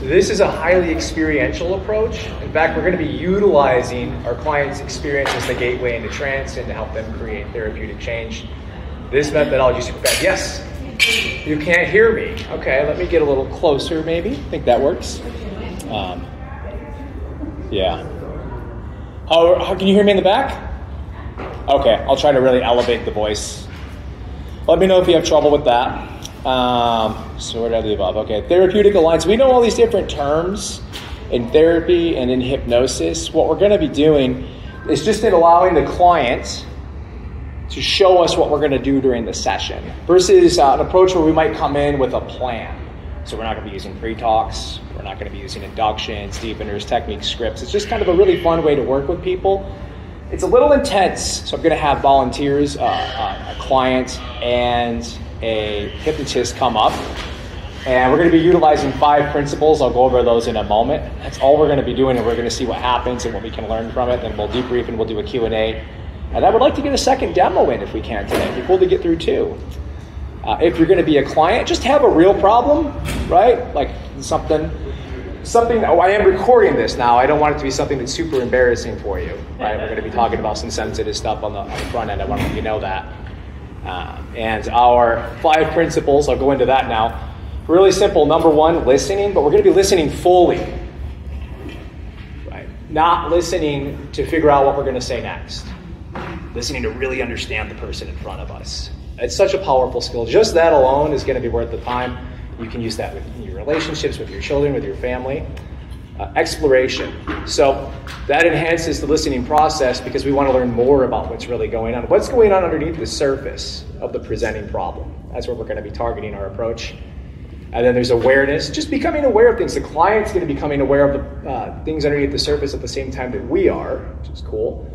This is a highly experiential approach. In fact, we're going to be utilizing our clients' experience as the gateway into trance and to help them create therapeutic change. This methodology is super fast. Yes? You can't hear me. Okay, let me get a little closer, maybe. I think that works. Um, yeah. How, how can you hear me in the back? Okay, I'll try to really elevate the voice. Let me know if you have trouble with that. Um, sort of the above. Okay, therapeutic alliance. We know all these different terms in therapy and in hypnosis. What we're going to be doing is just in allowing the client to show us what we're going to do during the session versus uh, an approach where we might come in with a plan. So we're not going to be using pre-talks. We're not going to be using inductions, deepeners, techniques, scripts. It's just kind of a really fun way to work with people. It's a little intense, so I'm going to have volunteers, uh, uh, a client, and a hypnotist come up. And we're going to be utilizing five principles. I'll go over those in a moment. That's all we're going to be doing, and we're going to see what happens and what we can learn from it. Then we'll debrief and we'll do a Q&A. And I would like to get a second demo in if we can today. It'd be cool to get through two. Uh, if you're going to be a client, just have a real problem, right? Like something, something. Oh, I am recording this now. I don't want it to be something that's super embarrassing for you, right? We're going to be talking about some sensitive stuff on the, on the front end. I want to let you know that. Um, and our five principles, I'll go into that now. Really simple. Number one, listening, but we're going to be listening fully. Right? Not listening to figure out what we're going to say next. Listening to really understand the person in front of us. It's such a powerful skill. Just that alone is going to be worth the time. You can use that with your relationships, with your children, with your family. Uh, exploration. So that enhances the listening process because we want to learn more about what's really going on. What's going on underneath the surface of the presenting problem? That's where we're going to be targeting our approach. And then there's awareness, just becoming aware of things. The client's going to be becoming aware of the uh, things underneath the surface at the same time that we are, which is cool.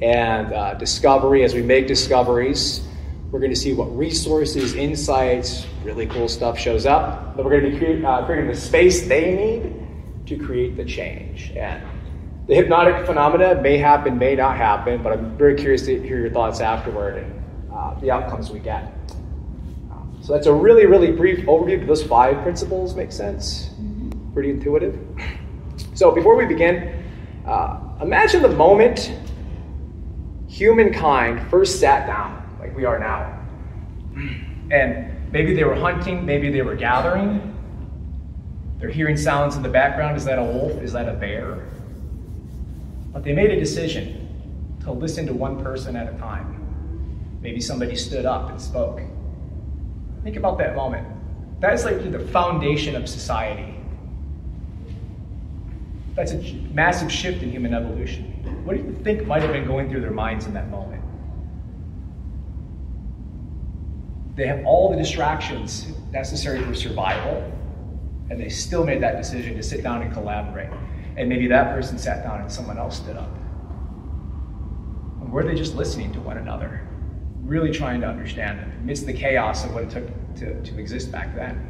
And uh, discovery, as we make discoveries, we're going to see what resources, insights, really cool stuff shows up. Then we're going to be create, uh, creating the space they need to create the change. And the hypnotic phenomena may happen, may not happen, but I'm very curious to hear your thoughts afterward and uh, the outcomes we get. So that's a really, really brief overview. Do those five principles make sense? Pretty intuitive. So before we begin, uh, imagine the moment humankind first sat down, like we are now. And maybe they were hunting, maybe they were gathering. They're hearing sounds in the background. Is that a wolf? Is that a bear? But they made a decision to listen to one person at a time. Maybe somebody stood up and spoke. Think about that moment. That is like the foundation of society. That's a massive shift in human evolution. What do you think might have been going through their minds in that moment? They have all the distractions necessary for survival, and they still made that decision to sit down and collaborate. And maybe that person sat down and someone else stood up. And were they just listening to one another? Really trying to understand amidst the chaos of what it took to, to exist back then.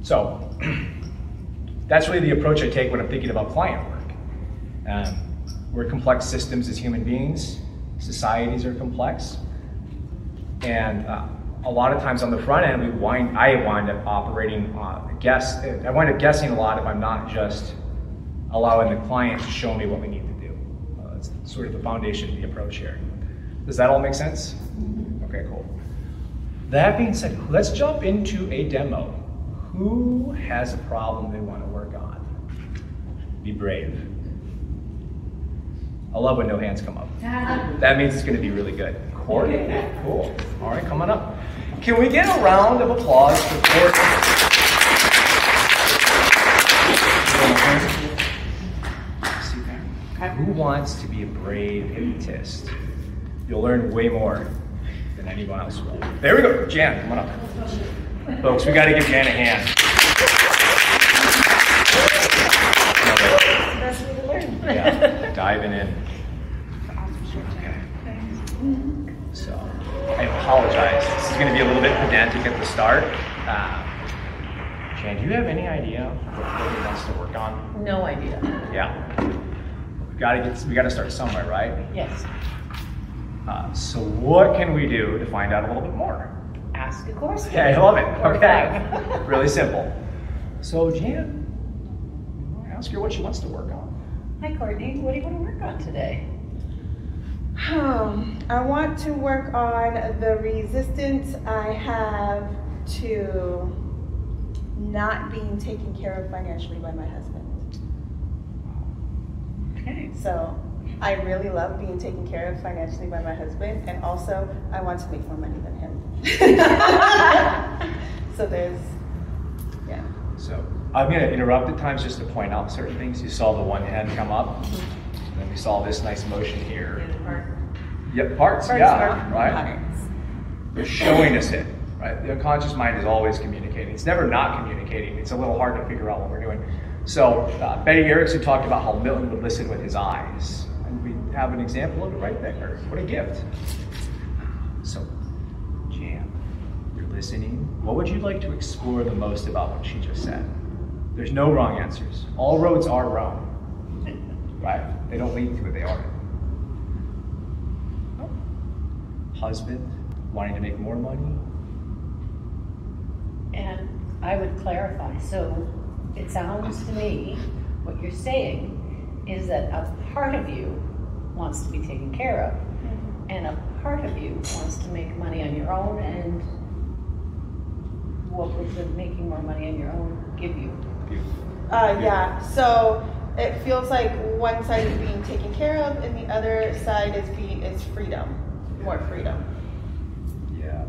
So, that's really the approach I take when I'm thinking about client work. Um, we're complex systems as human beings, societies are complex. And uh, a lot of times on the front end, we wind, I wind up operating, uh, guess, I wind up guessing a lot if I'm not just allowing the client to show me what we need to do. Uh, that's sort of the foundation of the approach here. Does that all make sense? Okay, cool. That being said, let's jump into a demo. Who has a problem they want to work on? Be brave. I love when no hands come up. That means it's going to be really good. Cool. All right, coming up. Can we get a round of applause for Courtney? Who wants to be a brave hypnotist? You'll learn way more than anyone else will. There we go. Jan, come on up. Folks, we got to give Jan a hand. Yeah, diving in. I apologize. This is going to be a little bit pedantic at the start. Um, Jan, do you have any idea what Courtney wants to work on? No idea. Yeah. We got to get. We got to start somewhere, right? Yes. Uh, so, what can we do to find out a little bit more? Ask a question. Yeah, I love it. Okay. really simple. So Jan, ask her what she wants to work on. Hi, Courtney. What do you want to work on today? Um, I want to work on the resistance I have to not being taken care of financially by my husband. Okay. So I really love being taken care of financially by my husband, and also I want to make more money than him. so there's, yeah. So I'm going to interrupt at times just to point out certain things. You saw the one hand come up, and then we saw this nice motion here. Yep, parts, Parts yeah, right? patterns. They're showing us it, right? The unconscious mind is always communicating. It's never not communicating. It's a little hard to figure out what we're doing. So uh, Betty Erickson talked about how Milton would listen with his eyes, and we have an example of it right there. What a gift! So, Jan, you're listening. What would you like to explore the most about what she just said? There's no wrong answers. All roads are wrong, right? They don't lead to it. They are. Husband wanting to make more money. And I would clarify. So it sounds to me what you're saying is that a part of you wants to be taken care of, and a part of you wants to make money on your own. And what would the making more money on your own give you? Uh, yeah. So it feels like one side is being taken care of, and the other side is being is freedom, more freedom. Yeah.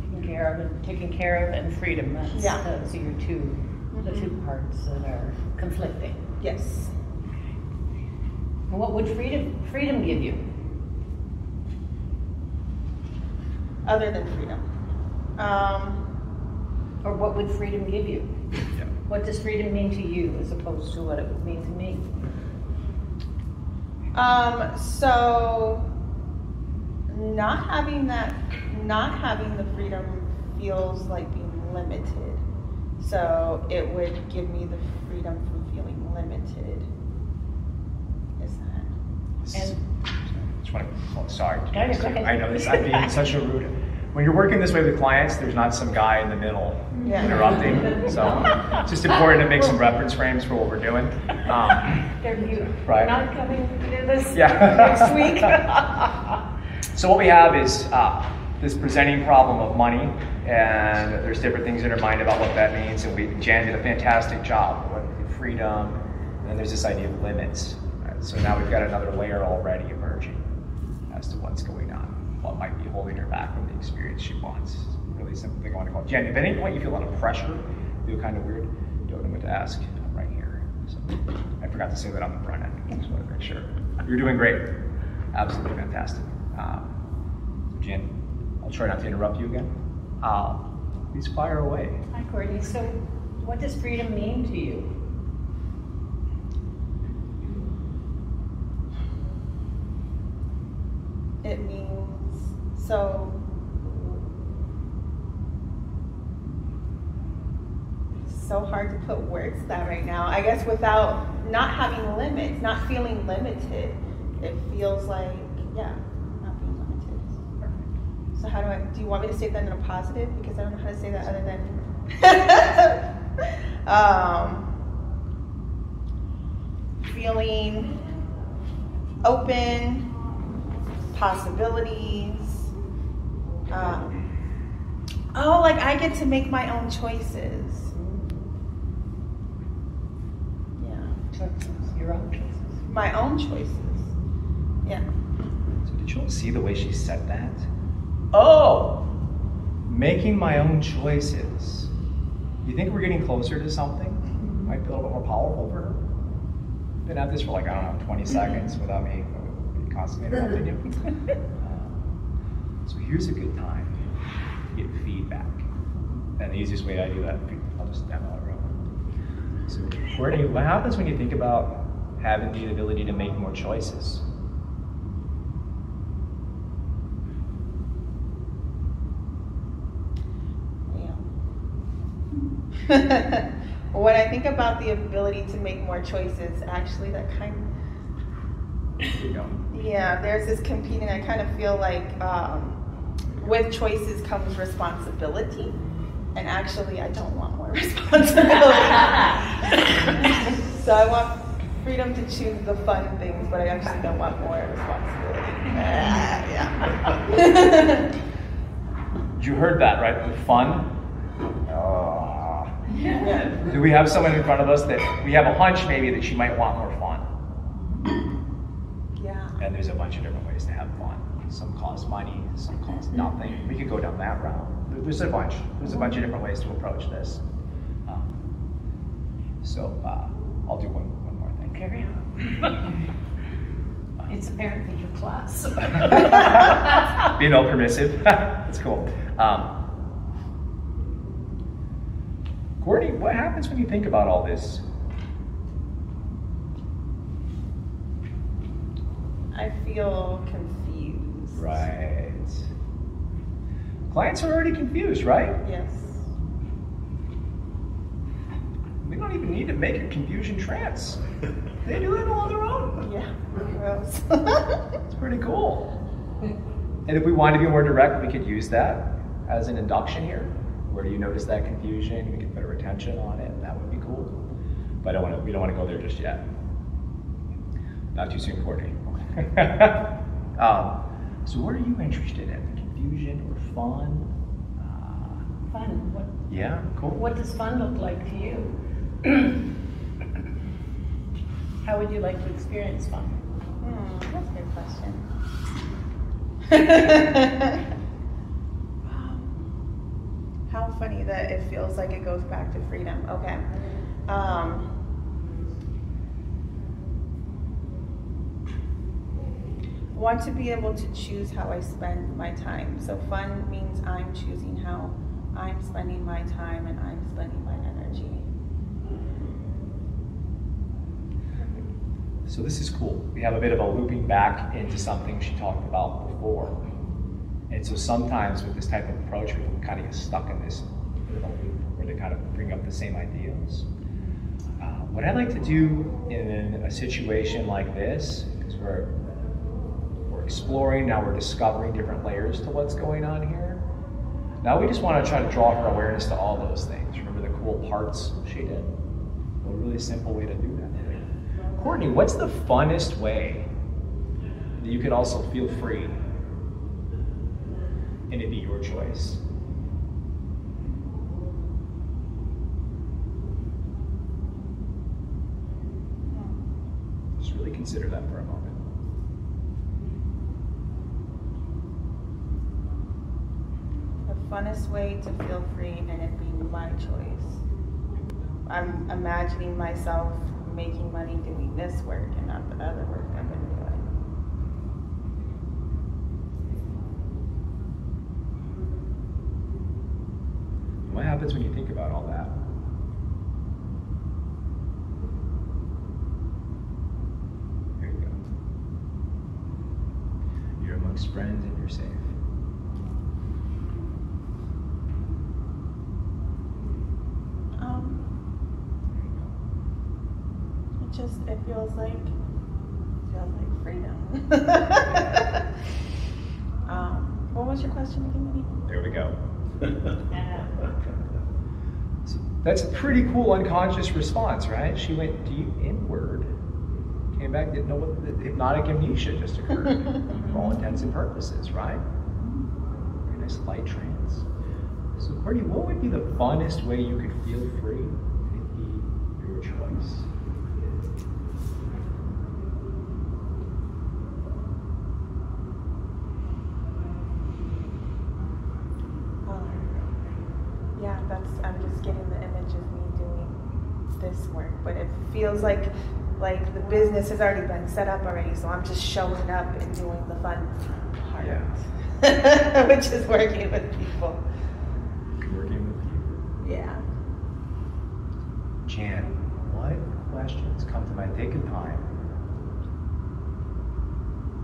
Taking care of and taking care of and freedom. That's Yeah. those are your 2 the two parts that are conflicting. Yes. And what would freedom freedom give you? Other than freedom. Um, Or what would freedom give you? Yeah. What does freedom mean to you as opposed to what it would mean to me? um, so not having that, not having the freedom feels like being limited. So it would give me the freedom from feeling limited. Is that? And Just want to, sorry. Go ahead, go ahead. I know this, I'm being such a rude. When you're working this way with clients, there's not some guy in the middle Yeah. interrupting. So it's just important to make some reference frames for what we're doing. Um, They're you. Right. Not coming to this Yeah. next week. so what we have is uh, this presenting problem of money, and there's different things in our mind about what that means. And we, Jan did a fantastic job with freedom, and there's this idea of limits. Right? So now we've got another layer already emerging as to what's going on, what might be holding her back from the experience she wants. Really simple thing I want to call. Jen, if at any point you feel a lot of pressure, feel kind of weird, don't know what to ask. I'm right here. So I forgot to say that on the front end. Just want to make sure. You're doing great. Absolutely fantastic. Um, so Jen, I'll try not to interrupt you again. Uh, please fire away. Hi, Courtney. So, what does freedom mean to you? It means so. So hard to put words to that right now. I guess without not having limits, not feeling limited, it feels like yeah, not being limited. So how do I? Do you want me to say that in a positive? Because I don't know how to say that other than um, feeling open possibilities. Um, oh, like I get to make my own choices. Yeah, Choices, your own choices. my own choices. Yeah. So did you all see the way she said that? Oh, making my own choices. You think we're getting closer to something? Might be a little bit more powerful for her. Been at this for like I don't know, 20 seconds without me constantly interrupting you. Here's a good time to get feedback. And the easiest way I do that, I'll just demo it real quick. So Courtney, what happens when you think about having the ability to make more choices? Yeah. when I think about the ability to make more choices, actually, that kind you go. Yeah, there's this competing. I kind of feel like um, with choices comes responsibility, and actually, I don't want more responsibility. so I want freedom to choose the fun things, but I actually don't want more responsibility. yeah. You heard that, right? The fun. Oh. yeah. Do we have someone in front of us that we have a hunch maybe that she might want more fun? Yeah. And there's a bunch of different ways to have fun. Some cost money, some cost nothing. We could go down that route. There's a bunch. There's a bunch of different ways to approach this. Um, so uh, I'll do one, one more thing. Carry on. It's apparently your class. Being all permissive. That's cool. Um, Courtney, what happens when you think about all this? I feel confused. Right. Clients are already confused, right? Yes. We don't even need to make a confusion trance. They do it all on their own. Yeah. It's pretty cool. And if we wanted to be more direct, we could use that as an induction here. Where do you notice that confusion? We could put a retention on it. That would be cool. But I don't want to. We don't want to go there just yet. Not too soon, Courtney. um, so, what are you interested in? Confusion or fun? Uh, Fun. What, yeah, cool. what does fun look like to you? How would you like to experience fun? Hmm, that's a good question. How funny that it feels like it goes back to freedom. Okay. Um, want to be able to choose how I spend my time. So fun means I'm choosing how I'm spending my time and I'm spending my energy. So this is cool. We have a bit of a looping back into something she talked about before. And so sometimes with this type of approach, we can kind of get stuck in this bit of a loop where they kind of bring up the same ideas. Uh, what I'd like to do in a situation like this, because we're exploring, now we're discovering different layers to what's going on here. Now we just want to try to draw her awareness to all those things. Remember the cool parts she did? A really simple way to do that. Courtney, what's the funnest way that you could also feel free and it be your choice? Just really consider that for a moment. The funnest way to feel free and it being my choice. I'm imagining myself making money doing this work and not the other work I've been doing. What happens when you think about all that? There you go. You're amongst friends and you're safe. Um, There you go. it just it feels like feels like freedom. um, what was your question again? Minnie? There we go. Yeah. So that's a pretty cool unconscious response, right? She went deep inward, came back, didn't know what the hypnotic amnesia just occurred for all intents and purposes, right? Very nice light trance. So, Courtney, what would be the funnest way you could feel free and it be your choice? Um, yeah, that's. I'm just getting the image of me doing this work, but it feels like like the business has already been set up already, so I'm just showing up and doing the fun part, which is working with people. Working with you. Yeah. Jan, what questions come to mind? Take your time.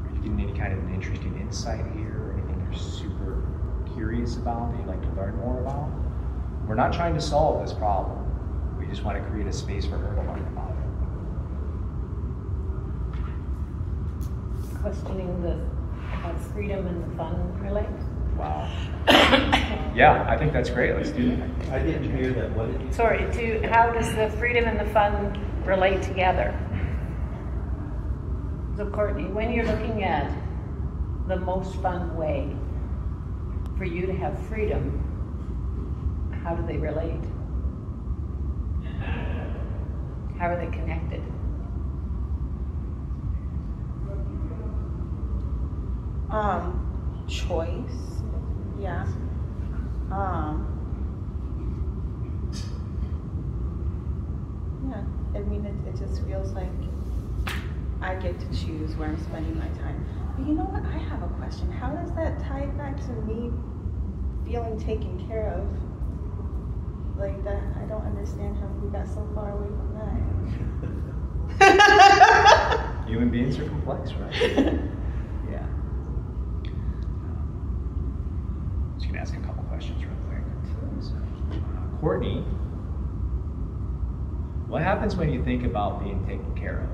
Are you getting any kind of an interesting insight here or anything you're super curious about that you'd like to learn more about? We're not trying to solve this problem. We just want to create a space for her to learn about it. Questioning the how freedom and the fun relate. Wow. yeah, I think that's great. Let's do that. I didn't hear that. What did you? Sorry, to, how does the freedom and the fun relate together? So Courtney, when you're looking at the most fun way for you to have freedom, how do they relate? How are they connected? Um, choice. Yeah. Um. Yeah. I mean, it, it just feels like I get to choose where I'm spending my time. But you know what? I have a question. How does that tie back to me feeling taken care of? Like that, I don't understand how we got so far away from that. Human beings are complex, right? yeah. Gonna ask a couple questions real quick. So, uh, Courtney, what happens when you think about being taken care of?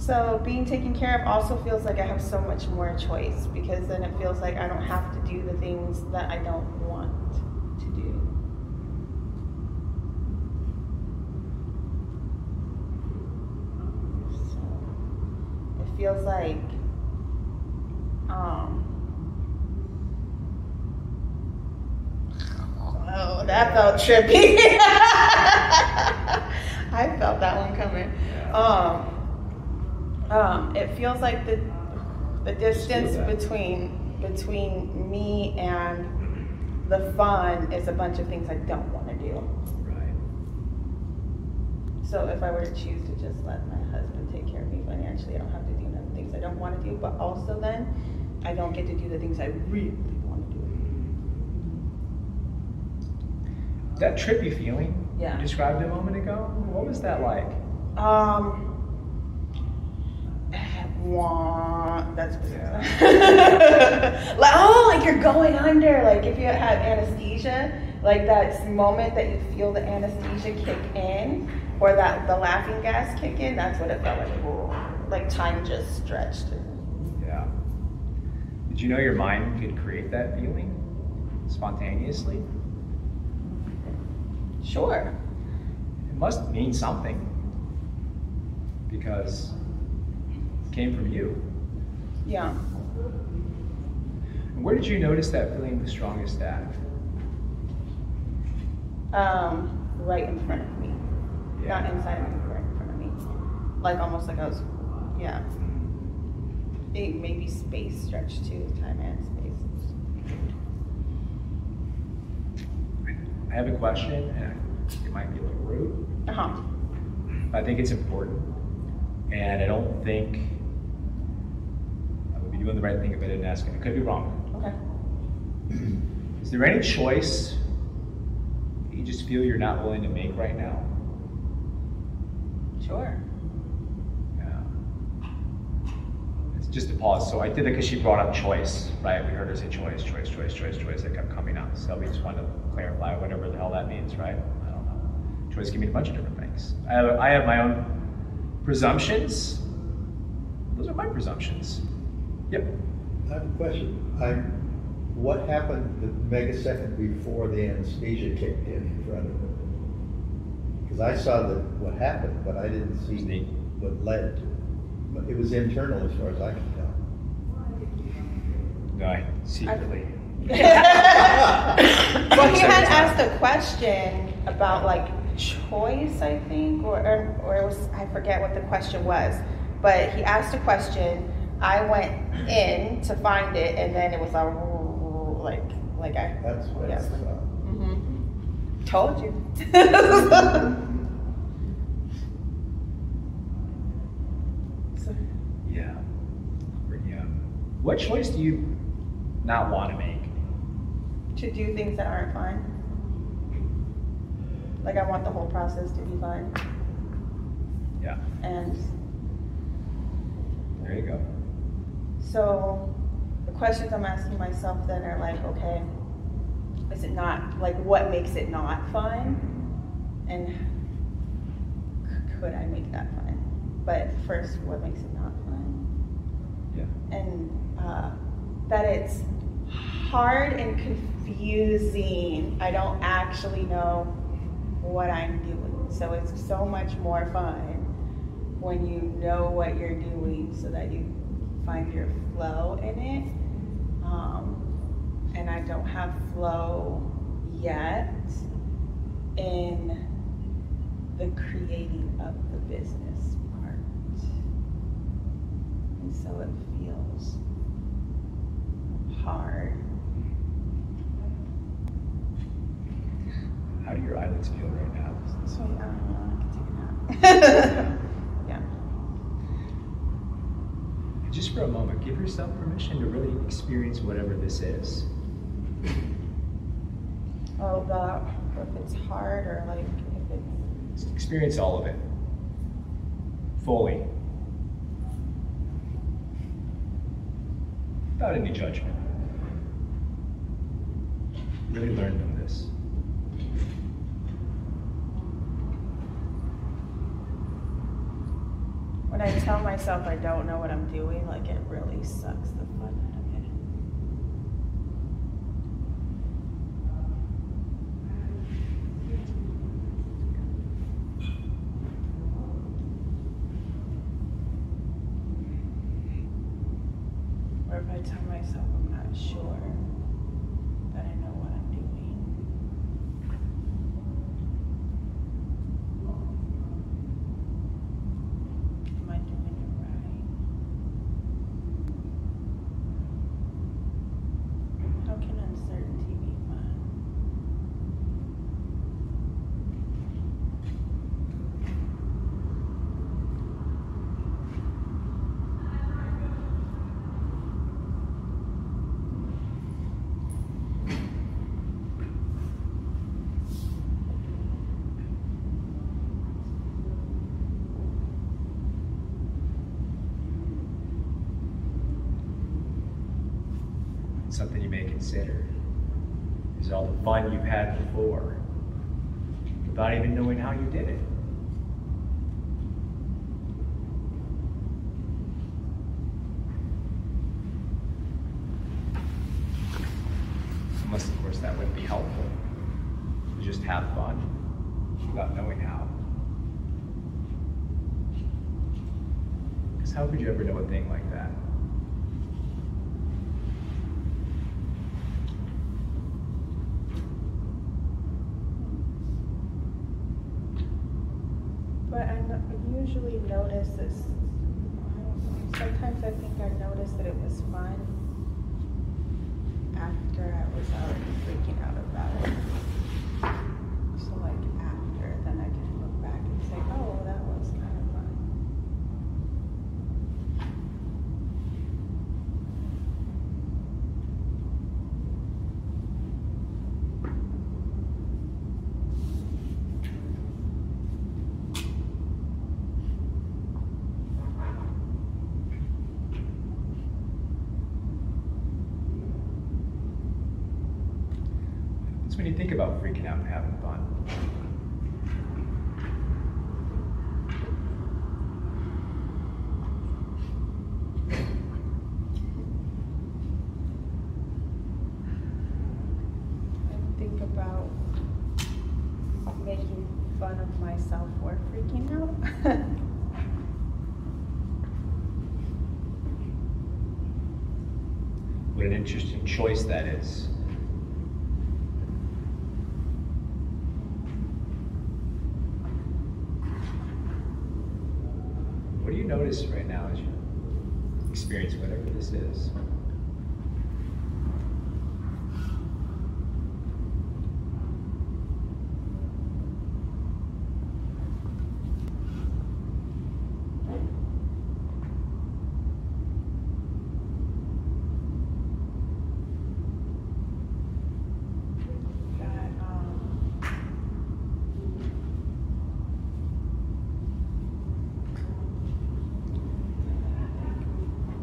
So being taken care of also feels like I have so much more choice because then it feels like I don't have to do the things that I don't want to do. So it feels like um Oh, that felt trippy. I felt that one coming. Um um, it feels like the the distance between between me and the fun is a bunch of things I don't want to do. Right. So if I were to choose to just let my husband take care of me financially, I don't have to do none of the things I don't want to do. But also then, I don't get to do the things I really want to do. That trippy feeling Yeah. you described a moment ago, what was that like? Um. That's Yeah. like oh, like you're going under. Like if you have anesthesia, like that moment that you feel the anesthesia kick in, or that the laughing gas kick in. That's what it felt like. Like time just stretched. Did you know your mind could create that feeling spontaneously? Sure. It must mean something because it came from you. Yeah. And where did you notice that feeling the strongest at? Um, right in front of me. Yeah. Not inside of me, right in front of me. Like almost like I was, yeah. Maybe space stretch too, time and space. I have a question, and it might be a little rude, Uh huh. but I think it's important. And I don't think I would be doing the right thing if I didn't ask it. I could be wrong. Okay. Is there any choice that you just feel you're not willing to make right now? Sure. Yeah. It's just a pause. So I did it because she brought up choice, right? We heard her say choice, choice, choice, choice, choice. That kept coming up. So we just wanted to clarify whatever the hell that means, right? I don't know. Choice can mean a bunch of different things. I have, I have my own presumptions. Those are my presumptions. Yep. I have a question. I, what happened the megasecond before the anesthesia kicked in in front of him? Because I saw the, what happened, but I didn't see what led to it. But it was internal as far as I can tell. No, I secretly. well, he had asked a question about like choice, I think, or, or, or it was, I forget what the question was. But he asked a question. I went in to find it, and then it was a like, like I. That's what I Yes. saw. hmm Told you. So, Yeah. Yeah. What choice do you not want to make? to do things that aren't fun. Like I want the whole process to be fun, Yeah. and There you go. so the questions I'm asking myself then are like, okay, is it not like what makes it not fun, and could I make that fun? But first, what makes it not? Yeah. and uh, that it's hard and confusing. I don't actually know what I'm doing. So it's so much more fun when you know what you're doing so that you find your flow in it. Um, and I don't have flow yet in the creating of the business part. And so it feels hard. How do your eyelids feel right now? So I don't know, I can take a nap. yeah. And just for a moment, give yourself permission to really experience whatever this is. Oh, the if it's hard or like if it's Just experience all of it fully, without any judgment. Really learn from this. when I tell myself I don't know what I'm doing, like it really sucks the fun out of it. Or if I tell myself I'm not sure that I know what I'm doing. Am I doing it right? How can uncertainty be fun? Something you may consider is all the fun you've had before without even knowing how you did it. Unless, of course, that wouldn't be helpful. To just have fun without knowing how. Because how could you ever know a thing like that? But I no- I usually notice this. Sometimes I think I noticed that it was fun after I was already freaking out about it. So like after, then I can look back and say, oh, that was kind of fun. It's when you think about freaking out and having fun. And think about making fun of myself for freaking out. What an interesting choice that is. What do you notice right now as you experience whatever this is? that um,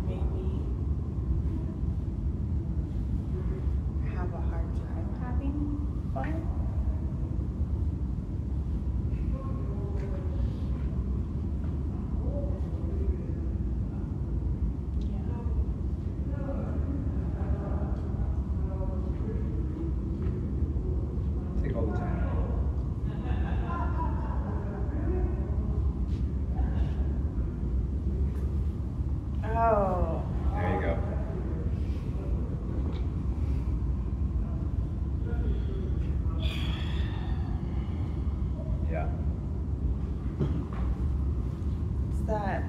maybe all the time. Oh. There you go. Yeah. It's that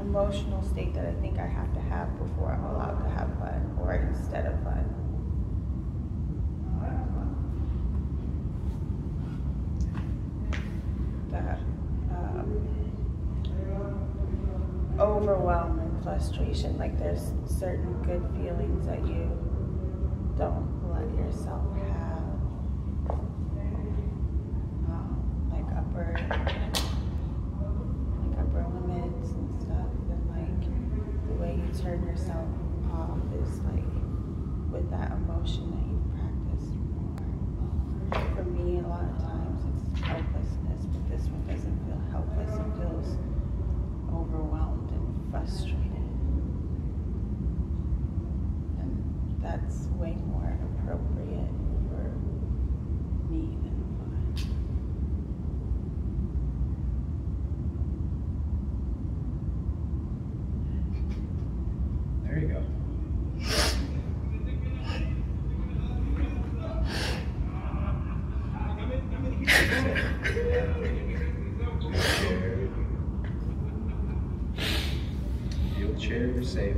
emotional state that I think I have to have before I'm allowed to have fun or instead of fun. That um, overwhelm Like there's certain good feelings that you don't let yourself have. Um, like upper like upper limits and stuff, and like the way you turn yourself off is like with that emotion that you practice more. For me, a lot of times it's helplessness, but this one doesn't feel helpless. It feels overwhelmed and frustrated. And that's way more appropriate for me than fun. There you go. Wheelchair, you're safe.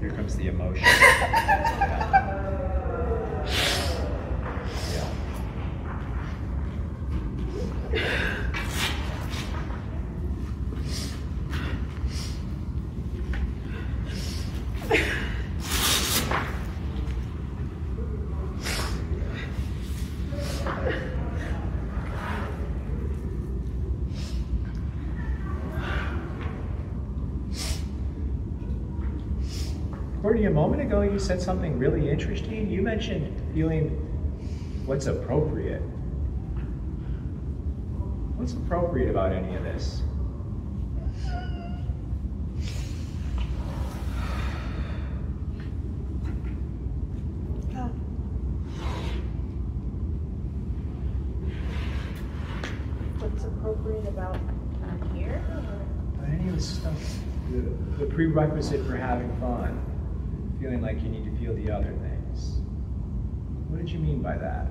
Here comes the emotion. Yeah. Yeah. Courtney, a moment ago you said something really interesting. You mentioned feeling what's appropriate. What's appropriate about any of this? Uh, what's appropriate about here? Any of stuff, the, the prerequisite for having fun, like you need to feel the other things. What did you mean by that?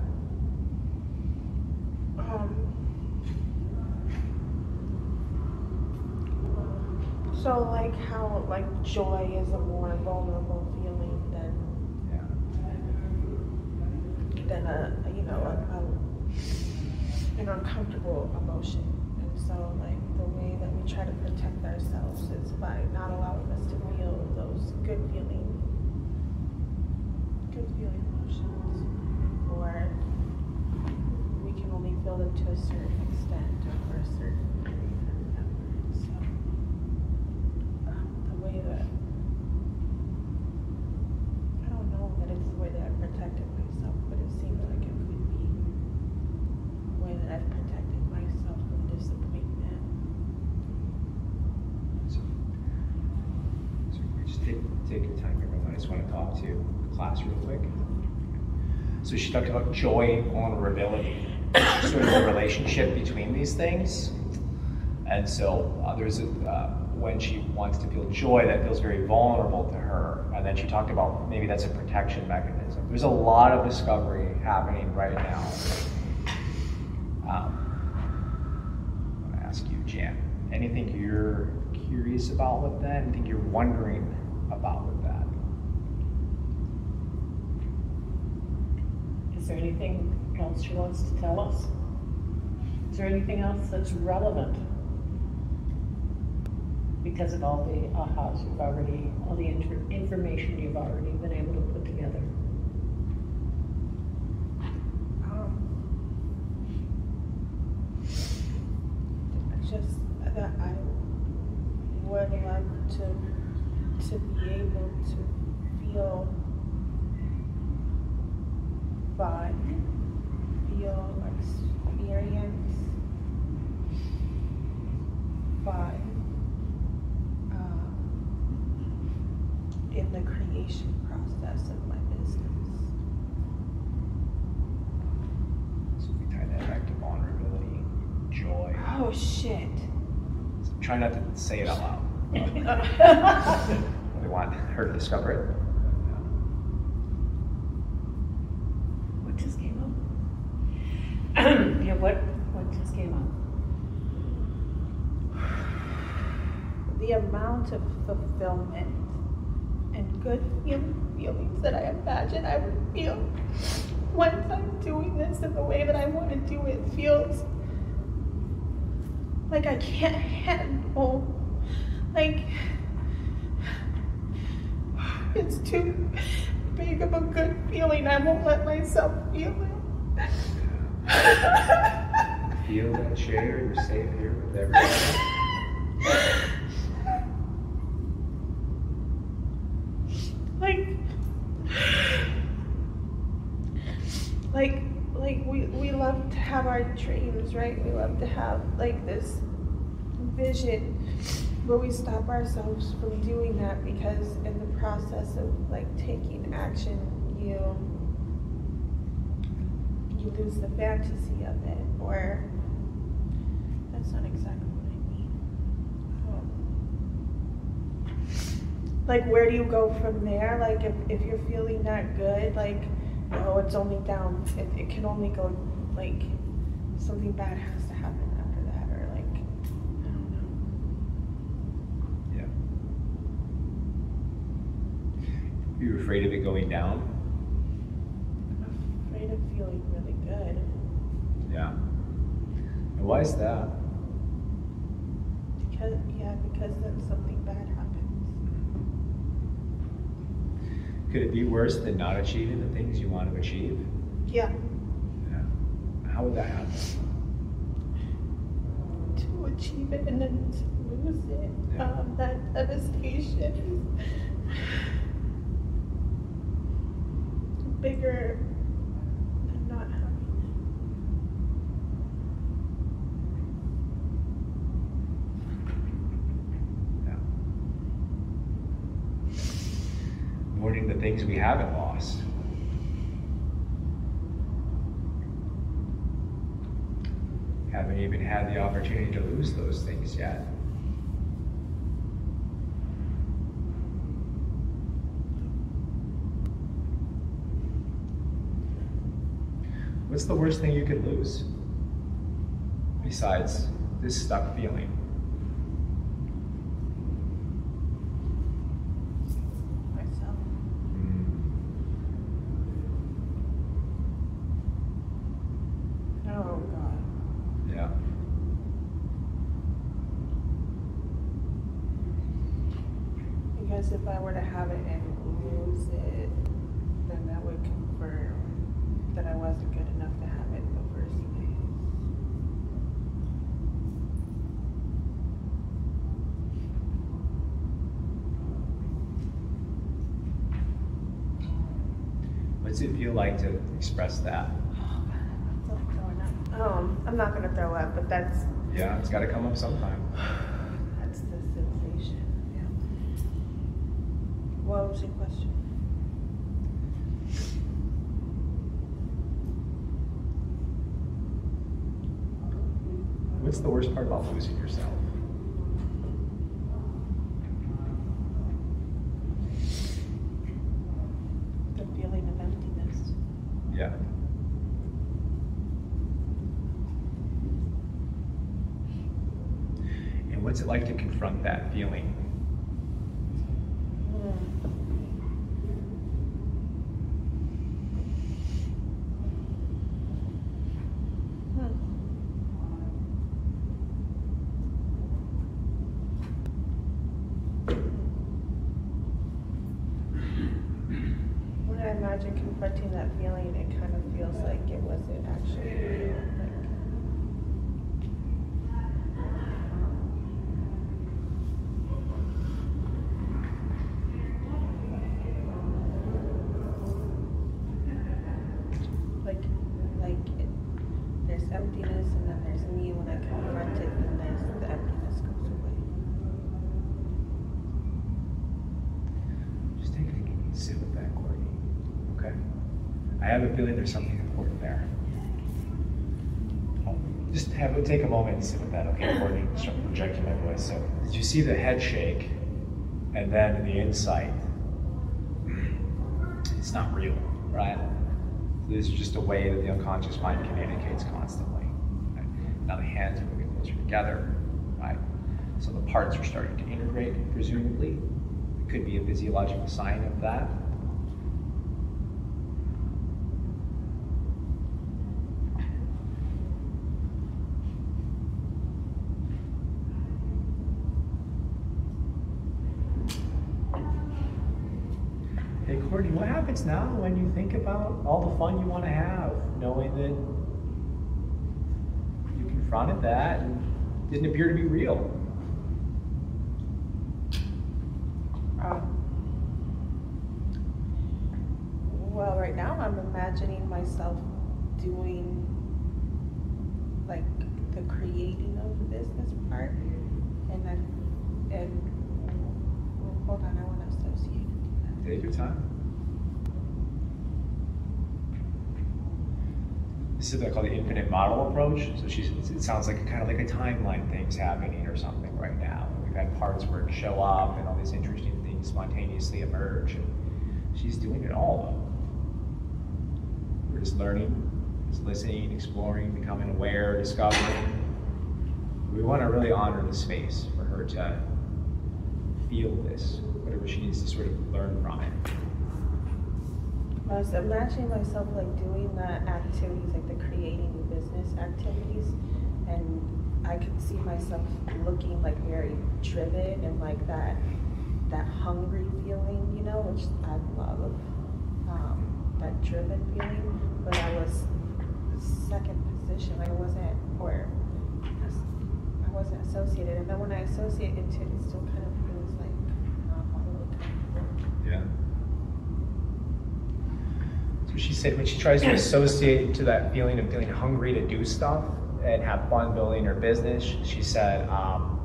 Um, so like how like joy is a more vulnerable feeling than Yeah. than a you know a, a, an uncomfortable emotion. And so like the way that we try to protect ourselves is by not allowing us to feel those good feeling good feeling emotions. Or we can only feel them to a certain extent or for a certain period of time. So um, the way that I don't know that it's the way that I've protected myself, but it seems like it could be the way that I've protected myself from disappointment. So, so just take, take your time, everyone. I just want to talk to the class real quick. So she talked about joy and vulnerability, sort of the relationship between these things. And so uh, there's a, uh, when she wants to feel joy, that feels very vulnerable to her. And then she talked about maybe that's a protection mechanism. There's a lot of discovery happening right now. Um, I'm to ask you, Jan, anything you're curious about with that? Anything you're wondering about with that? Is there anything else she wants to tell us? Is there anything else that's relevant? Because of all the ahas you've already, all the information you've already been able to put together. Um, just that I would love to to be able to feel fun, feel experience fun. Uh, the creation process of my business. So we tie that back to vulnerability, joy. Oh shit. So try not to say it out loud. We want her to discover it. What just came up? yeah, what what just came up? the amount of fulfillment and good feelings that I imagine I would feel once I'm doing this in the way that I want to do it feels like I can't handle. Like, it's too big of a good feeling. I won't let myself feel it. Feel that chair, You're safe here with everyone. like like like we we love to have our dreams right we love to have like this vision but we stop ourselves from doing that because in the process of like taking action you you lose the fantasy of it or that's not exactly what i mean um, like where do you go from there like if, if you're feeling that good like oh it's only down it, it can only go like something bad has to happen after that or like i don't know Yeah. You're afraid of it going down? i'm afraid of feeling really good Yeah. And why is that? because yeah because then something bad happens Could it be worse than not achieving the things you want to achieve? yeah Yeah. How would that happen? to achieve it and then to lose it Yeah. um, that devastation is bigger than not having Yeah. Mourning the things we haven't lost. Haven't even had the opportunity to lose those things yet. What's the worst thing you could lose? Besides this stuck feeling. it myself oh god Yeah. because if i were to have it and lose it then that would confirm that i wasn't good enough to have it in the first place What's it feel like to express that? I'm. Um, I'm not gonna throw up, but that's Yeah, it's got to come up sometime. that's the sensation. Yeah. What was your question? What's the worst part about losing yourself? The feeling of emptiness. Yeah. And what's it like to confront that feeling? Hmm. When I imagine confronting that feeling, it kind of feels like it wasn't actually real. Like, like, like it, there's emptiness, and then there's me when I confront it, and there's the emptiness goes away. Just take a Feeling there's something important there. Just have take a moment and sit with that, okay? I start projecting my voice. So, did you see the head shake, and then the insight? Hmm, it's not real, right? This is just a way that the unconscious mind communicates constantly. Right? Now the hands are moving closer together, right? So the parts are starting to integrate, presumably. It could be a physiological sign of that. Hey Now when you think about all the fun you want to have, knowing that you confronted that and didn't appear to be real? Um, well, right now I'm imagining myself doing like the creating of the business part, and then and hold on, I want to associate and do that. Take your time. What I call the infinite model approach. So she's, it sounds like kind of like a timeline thing's happening or something right now. We've had parts where it show up and all these interesting things spontaneously emerge. And she's doing it all though. We're just learning, just listening, exploring, becoming aware, discovering. We want to really honor the space for her to feel this, whatever she needs to sort of learn from it. I was imagining myself like doing the activities, like the creating business activities, and I could see myself looking like very driven and like that that hungry feeling, you know, which I love, um, that driven feeling. But I was second position, like I wasn't, or I wasn't associated. And then when I associate into it, it still kind of feels like not all the way comfortable. Yeah. So she said when she tries to associate to that feeling of feeling hungry to do stuff and have fun building her business, she said, um,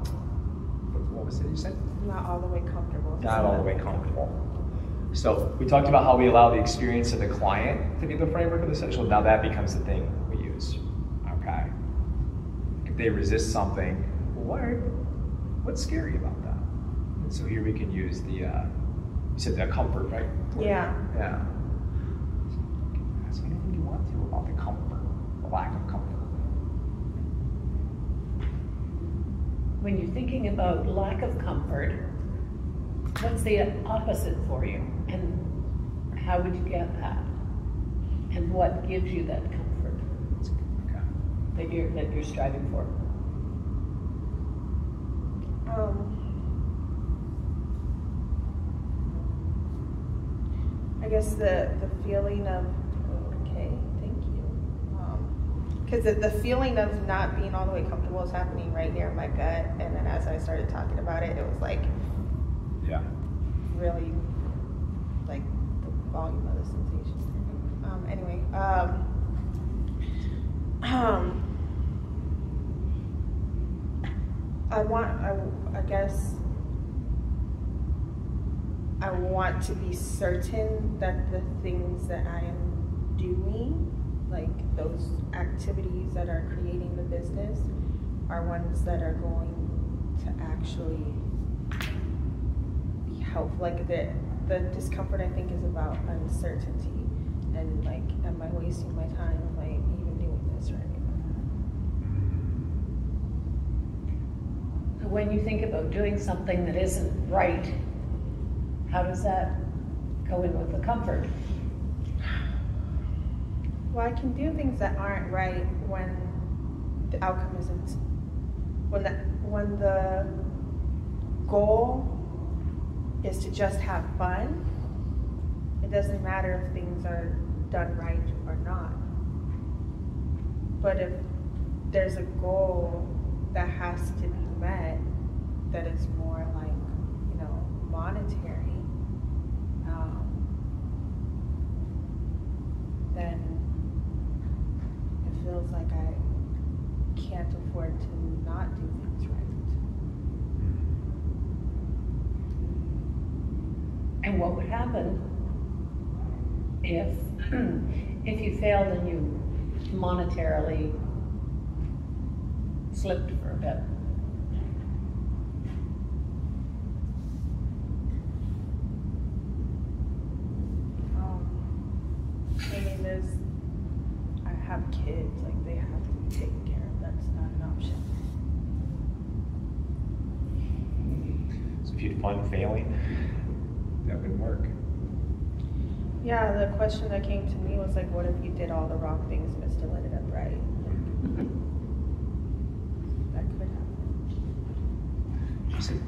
what, what was it you said? Not all the way comfortable. Not all the way comfortable. So we talked about how we allow the experience of the client to be the framework of the session. Now that becomes the thing we use. Okay. If they resist something, well, why? What's scary about that? And so here we can use the. Uh, you said the comfort, right? Yeah. Yeah. Ask anything you want to about the comfort, the lack of comfort. When you're thinking about lack of comfort, what's the opposite for you? And how would you get that? And what gives you that comfort Okay. that you're, that you're striving for? Um, I guess the, the feeling of, okay, thank you. Because the, the feeling of not being all the way comfortable is happening right here in my gut. And then as I started talking about it, it was like Yeah. really like the volume of the sensation. Um, anyway, um, um, I want, I, I guess, I want to be certain that the things that I am doing, like those activities that are creating the business, are ones that are going to actually be helpful. Like the the discomfort, I think, is about uncertainty and like, am I wasting my time? I even doing this right? When you think about doing something that isn't right, how does that go in with the comfort? Well, I can do things that aren't right when the outcome isn't. When the when the goal is to just have fun, it doesn't matter if things are done right or not. But if there's a goal that has to be met, that is more like, you know, monetary, um, then it feels like I can't afford to not do things right. And what would happen if, if you failed and you monetarily slipped for a bit. Um, I mean, there's, I have kids, like they have to be taken care of. That's not an option. So if you'd fund failing, that wouldn't work. Yeah, the question that came to me was like, what if you did all the wrong things but still ended up right? Mm-hmm. That could happen. She said,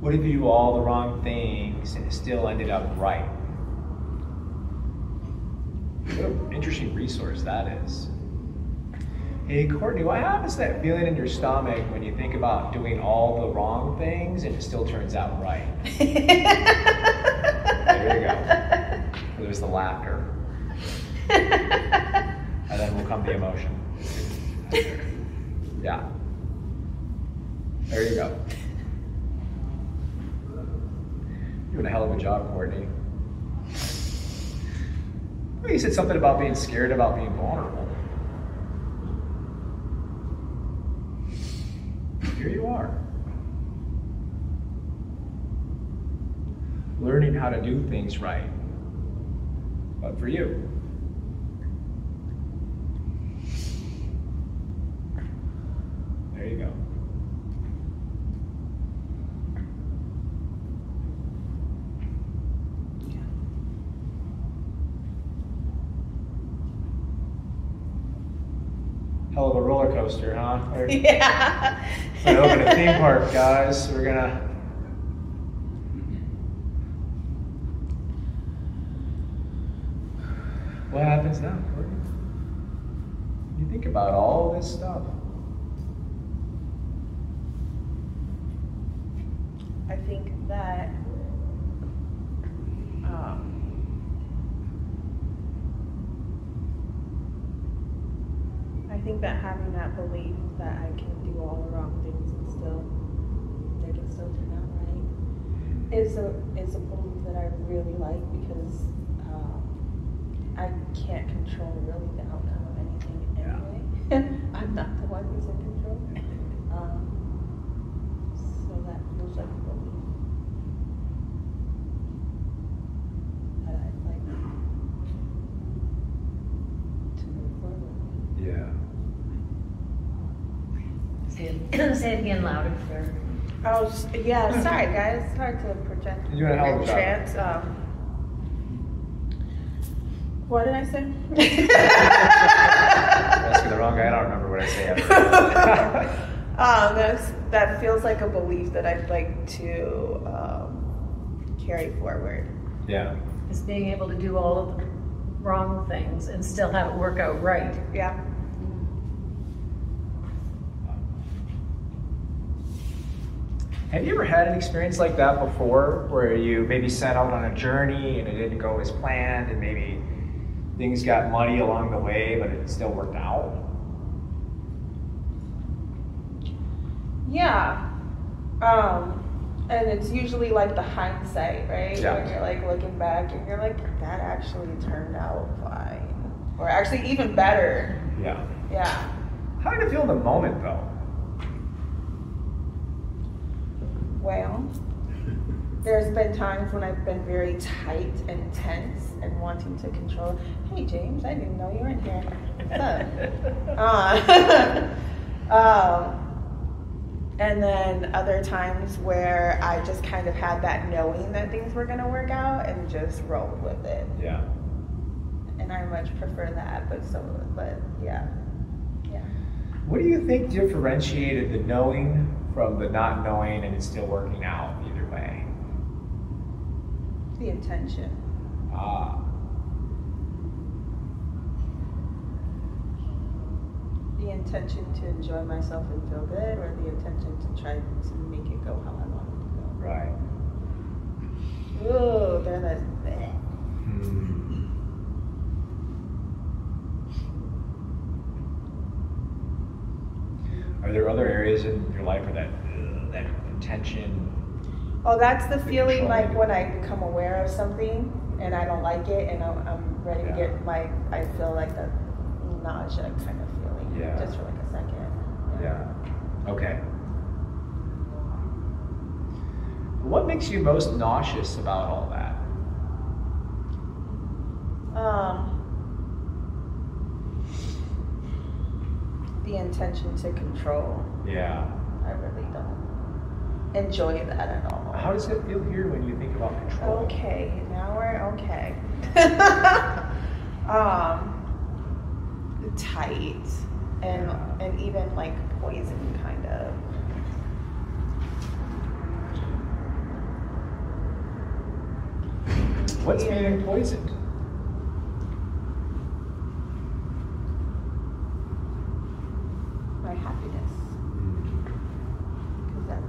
what if you do all the wrong things and it still ended up right? What an interesting resource that is. Hey, Courtney, what happens to that feeling in your stomach when you think about doing all the wrong things and it still turns out right? There you go. There's the laughter. And then will come the emotion. Yeah. There you go. You're doing a hell of a job, Courtney. Well, you said something about being scared about being vulnerable. Here you are. Learning how to do things right. But for you. There you go. Hell of a roller coaster, huh? We're yeah. gonna open a theme park, guys. We're gonna. What happens now? You think about all this stuff. I think that um, I think that having that belief that I can do all the wrong things and still they can still turn out right is a is a belief that I really like because I can't control really the outcome of anything Yeah. anyway. I'm not the one who's in control. Um, so that feels like a belief that I'd like to move forward. Yeah. Say it, say it again louder, sir. Oh, s- yeah, sorry guys, it's hard to project. You're doing a hell of a job. Trance, um, what did I say? Asking the wrong guy. I don't remember what I said. um, that's, that feels like a belief that I'd like to um, carry forward. yeah. Is being able to do all of the wrong things and still have it work out right. Yeah. Have you ever had an experience like that before, where you maybe set out on a journey and it didn't go as planned, and maybe things got muddy along the way, but it still worked out? Yeah. Um, and it's usually like the hindsight, right? Yeah. When you're like looking back and you're like, that actually turned out fine. Or actually even better. Yeah. Yeah. How did it feel in the moment, though? Well, there's been times when I've been very tight and tense and wanting to control. Hey, James, I didn't know you were in here. What's up? Uh, um, and then other times where I just kind of had that knowing that things were going to work out and just rolled with it. Yeah. And I much prefer that, but so, but yeah, yeah. What do you think differentiated the knowing from the not knowing and it's still working out? The intention. Ah. The intention to enjoy myself and feel good, or the intention to try to make it go how I want it to go. Right. Ooh, they're the. Hmm. Are there other areas in your life where that uh, that intention? Oh, that's the feeling like when I become aware of something and I don't like it, and I'm, I'm ready Yeah. to get my, I feel like a nausea kind of feeling, Yeah. just for like a second. Yeah. Okay. What makes you most nauseous about all that? Um, the intention to control. Yeah. I really don't enjoy that at all. How does it feel here when you think about control? Okay, now we're okay. um, tight and and even like poison kind of. What's Weird. being poisoned? My happiness,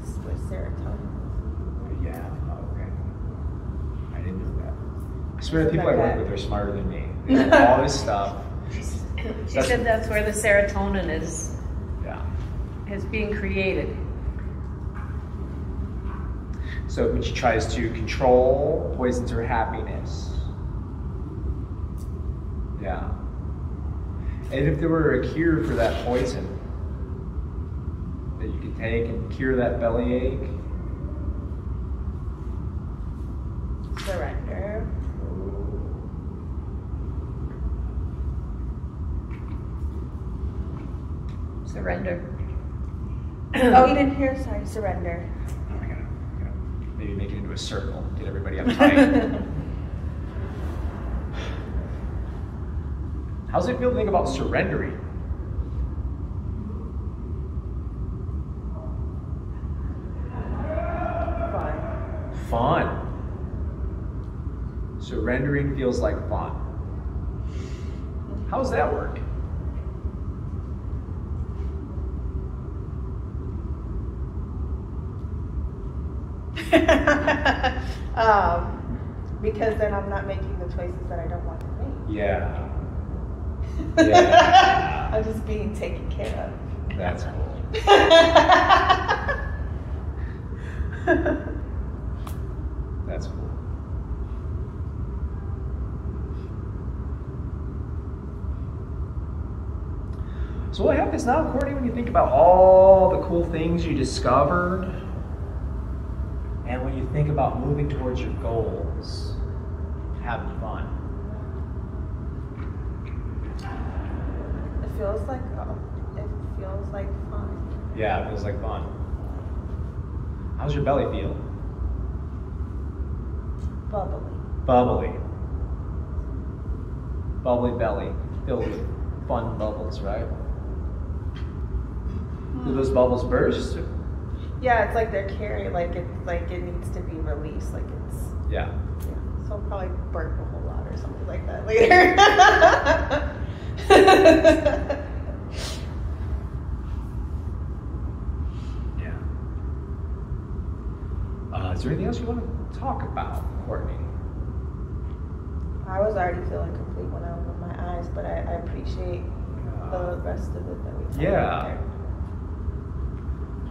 because that's where serotonin Yeah. Oh, okay. I didn't know that. I swear the people I work with are smarter than me. They know all this stuff. She That's- said that's where the serotonin is, Yeah. is being created. So when she tries to control, poisons her happiness. Yeah. And if there were a cure for that poison that you can take and cure that bellyache, is surrender. Surrender. oh, you didn't hear? Sorry, surrender. I gotta, gotta maybe make it into a circle, get everybody uptight. How's it feel to think about surrendering? Fun. Surrendering feels like fun. How's that work? um, because then I'm not making the choices that I don't want to make. Yeah. Yeah. I'm just being taken care of. That's cool. That's cool. So what happens now, Courtney, when you think about all the cool things you discovered, and when you think about moving towards your goals, having fun? it feels like oh, it feels like fun. Yeah, it feels like fun. How's your belly feel? Bubbly. Bubbly. Bubbly belly, filled with fun bubbles, right? Do hmm. those bubbles burst? Yeah, it's like they're carrying like it like it needs to be released. Like it's Yeah. yeah. So I'll probably burp a whole lot or something like that later. Yeah. Uh, is there anything else you want to talk about, Courtney? I was already feeling complete when I opened my eyes, but I, I appreciate the rest of it that we talked Yeah. about there.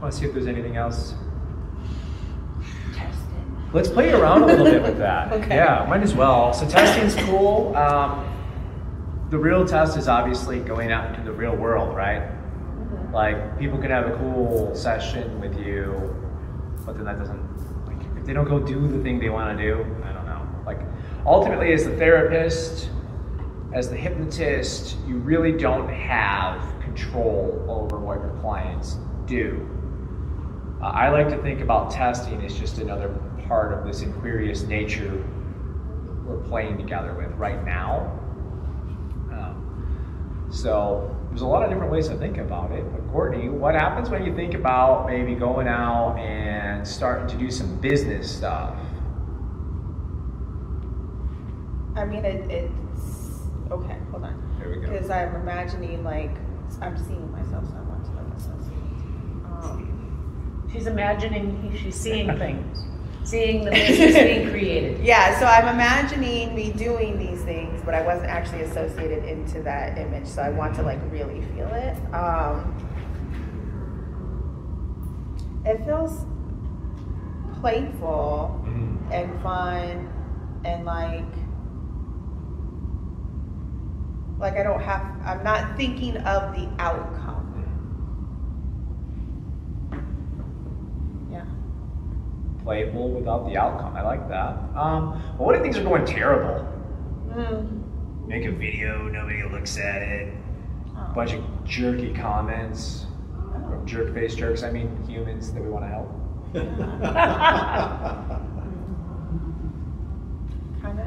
Want to see if there's anything else? Test it. Let's play around a little bit with that. Okay. Yeah, might as well. So testing's cool. Um, the real test is obviously going out into the real world, right? Mhm. Like people can have a cool session with you, but then that doesn't like if they don't go do the thing they want to do, I don't know. Like ultimately as the therapist, as the hypnotist, you really don't have control over what your clients do. Uh, I like to think about testing as just another part of this Aquarius nature we're playing together with right now. Um, so there's a lot of different ways to think about it. But Courtney, what happens when you think about maybe going out and starting to do some business stuff? I mean, it, it's okay. Hold on, There we go. because I'm imagining like I'm seeing myself, so I want to like associate. Um, She's imagining, she's seeing things, seeing the business being created. Yeah, so I'm imagining me doing these things, but I wasn't actually associated into that image, so I want to like really feel it. Um, it feels playful mm-hmm. and fun and like like I don't have I'm not thinking of the outcome. Playful without the outcome. I like that. Um, but what if things are going terrible? Mm. Make a video, nobody looks at it. Oh. bunch of jerky comments. Or jerk face jerks, I mean humans that we want to help. Kind of.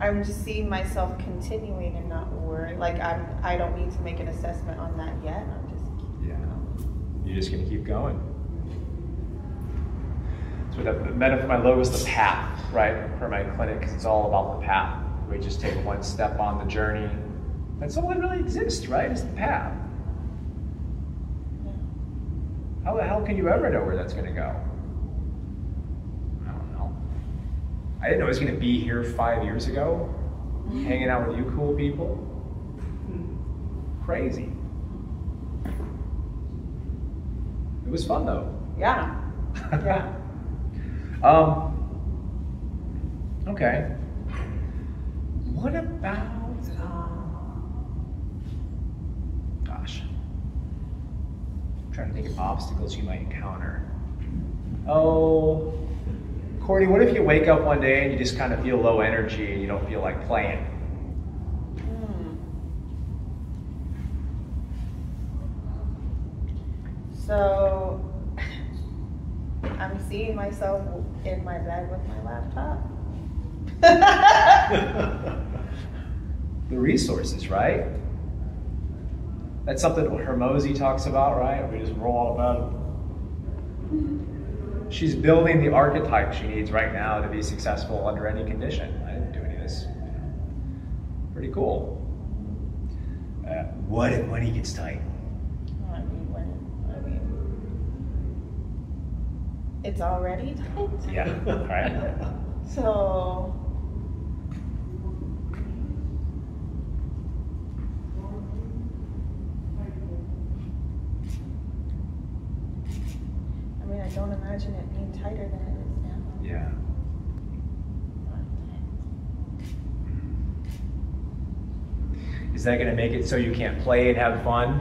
I'm just seeing myself continuing and not worry. Like I'm, I don't need to make an assessment on that yet. I'm just. Yeah. You're just gonna keep going. So the metaphor, for my logo is the path, right? For my clinic, it's all about the path. We just take one step on the journey. That's all that really exists, right? Is the path. Yeah. How the hell can you ever know where that's gonna go? I don't know. I didn't know I was gonna be here five years ago, hanging out with you cool people. Crazy. It was fun though. Yeah. Yeah. Um. Okay. What about? Um, gosh. I'm trying to think of obstacles you might encounter. Oh, Courtney, what if you wake up one day and you just kind of feel low energy and you don't feel like playing? Hmm. So I'm seeing myself in my bed with my laptop. The resources, right? That's something Hormozi talks about, right? We just roll out of bed. She's building the archetype she needs right now to be successful under any condition. I didn't do any of this. Pretty cool. Uh, what if money gets tight? I mean, when, I mean, it's already tight. Yeah, right? So. I don't imagine it being tighter than it is now. Yeah. Is that going to make it so you can't play and have fun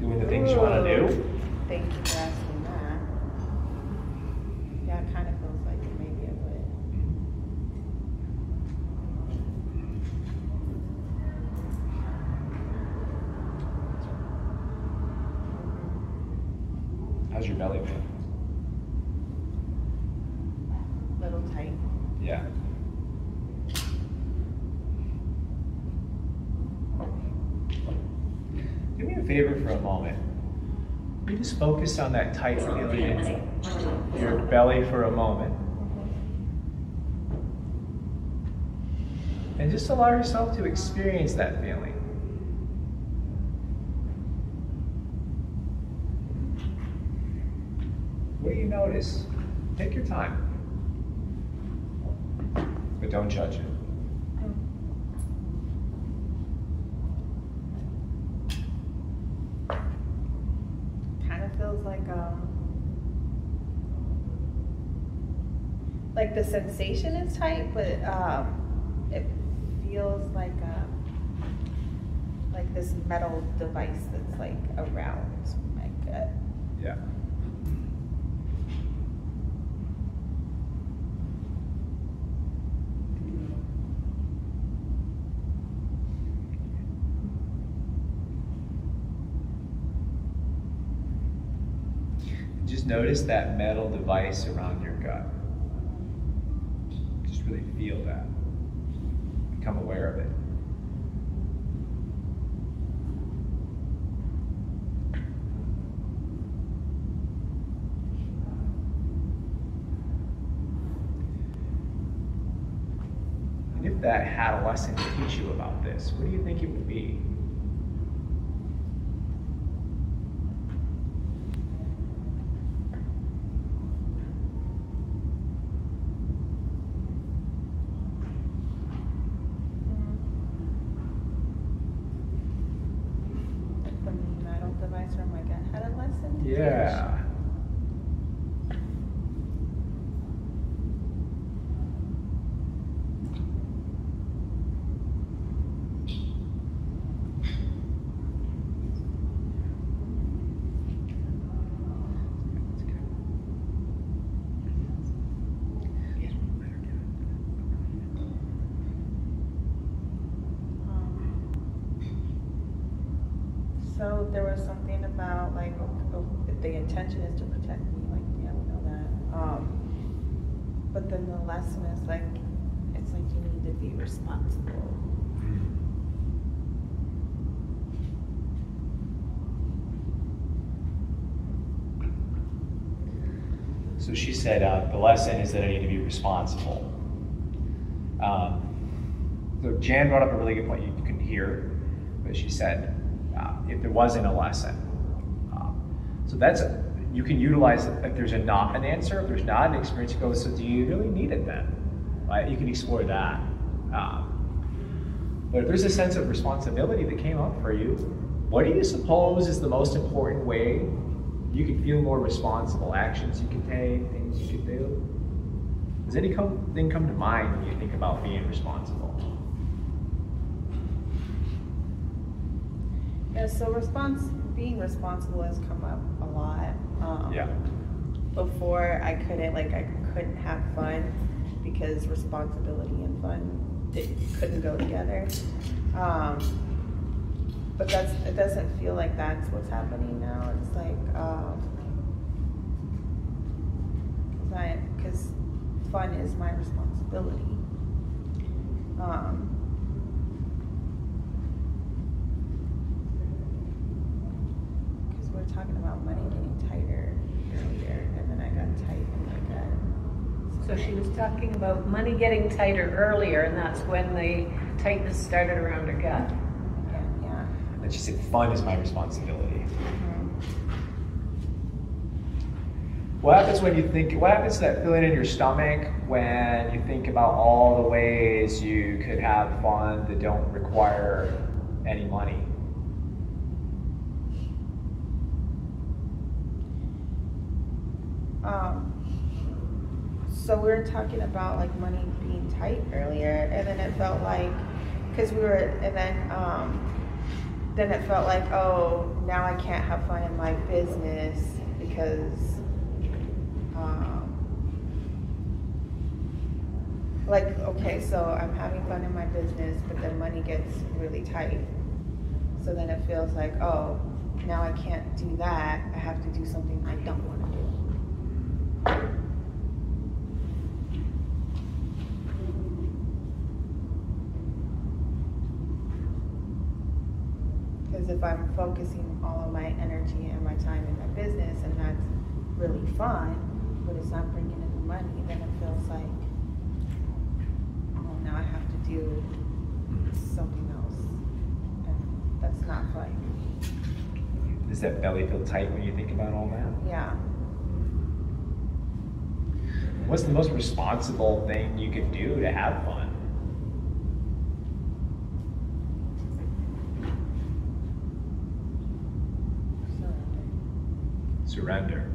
doing the things you want to do? Thank you for asking that. Yeah, it kind of feels like maybe it would. How's your belly been? Little tight. Yeah. Do me a favor for a moment. You just on that tight feeling in your belly for a moment. And just allow yourself to experience that feeling. What do you notice? Take your time. But don't judge it. Kind of feels like um like the sensation is tight, but um it feels like um like this metal device that's like around my gut. Yeah. Just notice that metal device around your gut. Just really feel that. Become aware of it. And if that had a lesson to teach you about this, what do you think it would be? The metal device from my gut had a lesson. to teach. Yeah. So there was something about like, oh, if the intention is to protect me, like, yeah, we know that. Um, but then the lesson is like, it's like you need to be responsible. So she said uh, the lesson is that I need to be responsible. Um, so Jan brought up a really good point you couldn't hear, but she said uh, if there wasn't a lesson. Um, so that's a, you can utilize if there's a not an answer, if there's not an experience, you go, so do you really need it then? Right? You can explore that. Um, but if there's a sense of responsibility that came up for you, what do you suppose is the most important way you can feel more responsible? Actions you can take, things you can do? Does anything come to mind when you think about being responsible? Yeah, so response, being responsible has come up a lot. Um, Yeah. Before I couldn't, like, I couldn't have fun because responsibility and fun it couldn't go together. Um, but that's, it doesn't feel like that's what's happening now. It's like, um, cause cause fun is my responsibility. Um, Because we're talking about money getting tighter earlier, and then I got tight in my gut. So she was talking about money getting tighter earlier, and that's when the tightness started around her gut. Yeah, yeah. And she said, fun is my responsibility. Mhm. What happens when you think, what happens to that feeling in your stomach when you think about all the ways you could have fun that don't require any money? Um, so we were talking about like money being tight earlier, and then it felt like, because we were, and then, um, then it felt like, oh, now I can't have fun in my business because, um, like, okay, so I'm having fun in my business, but then money gets really tight. So then it feels like, oh, now I can't do that. I have to do something I don't want to do. Because if I'm focusing all of my energy and my time in my business and that's really fun, but it's not bringing in the money, then it feels like, oh, now I have to do something else. And that's not fun. Does that belly feel tight when you think about all that? Yeah. What's the most responsible thing you can do to have fun? Surrender.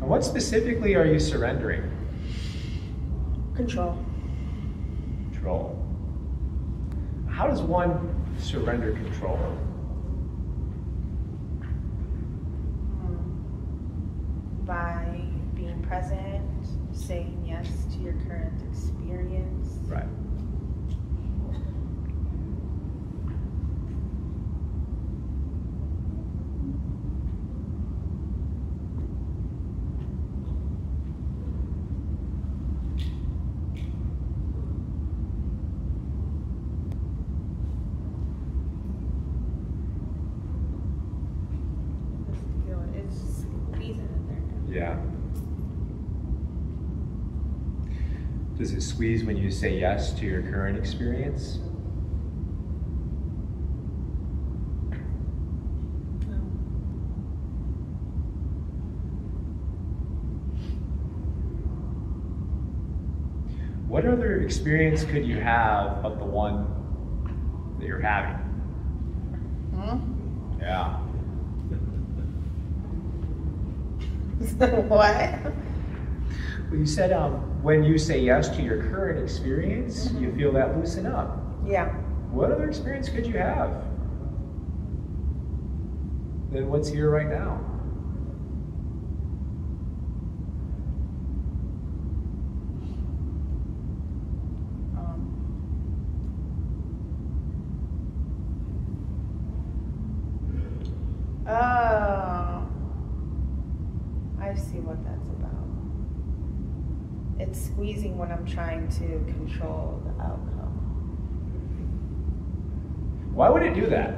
And what specifically are you surrendering? Control. Control. How does one surrender control? Um, by being present, saying yes to your current experience. Right. Just feel it. It's squeezing in there. Yeah. Does it squeeze when you say yes to your current experience? What other experience could you have of the one that you're having? Hmm? Yeah. what? Well, you said um, when you say yes to your current experience, you feel that loosen up. Yeah. What other experience could you have than what's here right now? Um, Oh. I see what that's about. It's squeezing when I'm trying to control the outcome. Why would it do that?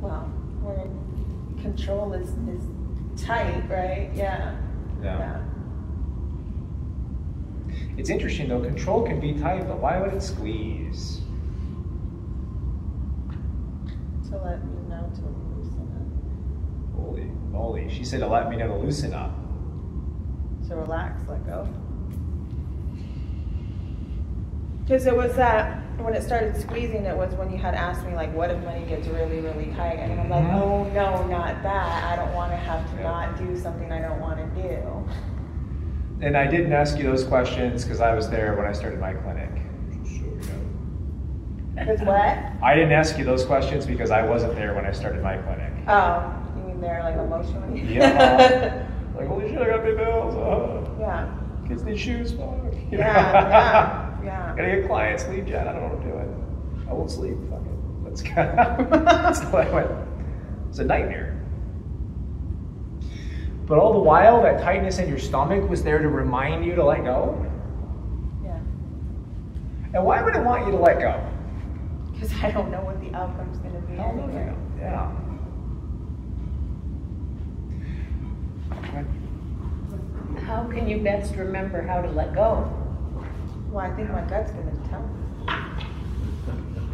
Well, when control is, is tight, right? Yeah. Yeah. It's interesting though, control can be tight, but why would it squeeze? To let me know to loosen up. Holy moly. She said to let me know to loosen up. up. To relax, let go. Because it was that when it started squeezing, it was when you had asked me like, "What if money gets really, really tight?" And I'm like, Mhm. "Oh no, not that! I don't want to have to Yeah. not do something I don't want to do." And I didn't ask you those questions because I was there when I started my clinic. Just so you know. Because what? I didn't ask you those questions because I wasn't there when I started my clinic. Oh, you mean they're like emotionally? Yeah. Like, holy shit, I gotta pay bills. Uh, yeah. kids need shoes. Fuck. You know? Yeah, yeah, yeah. Gotta get clients, leave Jen. I don't want to do it. I won't sleep. Fuck it. Let's go. That's the way I went. It's a nightmare. But all the while, that tightness in your stomach was there to remind you to let go. Yeah. And why would it want you to let go? Because I don't know what the outcome's going to be. anyway. Yeah. How can you best remember how to let go? Well, I think my gut's going to tell me.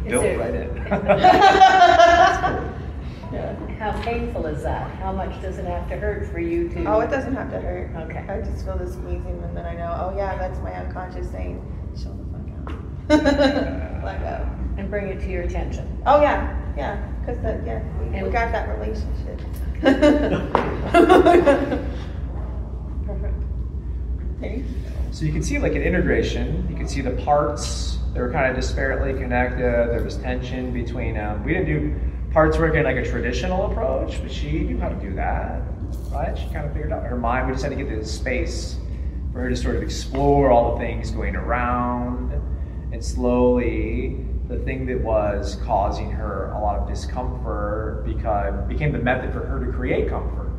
Is Built it- right in. Yeah. How painful is that? How much does it have to hurt for you to? Oh, it doesn't have to hurt. Okay. I just feel the squeezing, and then I know, oh yeah, that's my unconscious saying, chill the fuck out. Let go. And bring it to your attention. Oh yeah, yeah, because that yeah, we, we And- got that relationship. Perfect. Thank you. So you can see like an integration. You can see the parts. They were kind of disparately connected. There was tension between them. We didn't do parts working like a traditional approach, but she knew how to do that, right? She kind of figured out her mind. We just had to get this space for her to sort of explore all the things going around, and slowly the thing that was causing her a lot of discomfort become, became the method for her to create comfort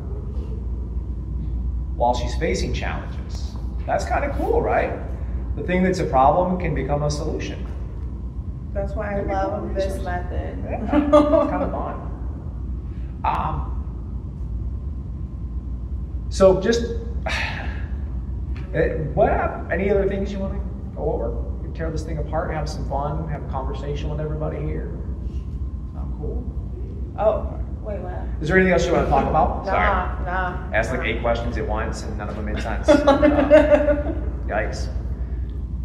while she's facing challenges. That's kind of cool, right? The thing that's a problem can become a solution. That's why I love this resources. method. Yeah, it's kind of fun. Um, so just eh, what? Any other things you want to go over? Tear this thing apart, have some fun, have a conversation with everybody here. Sound cool? oh, wait, what? Is there anything else you want to talk about? Sorry. Nah, nah. Asked like nah. eight questions at once and none of them made sense. Uh, yikes.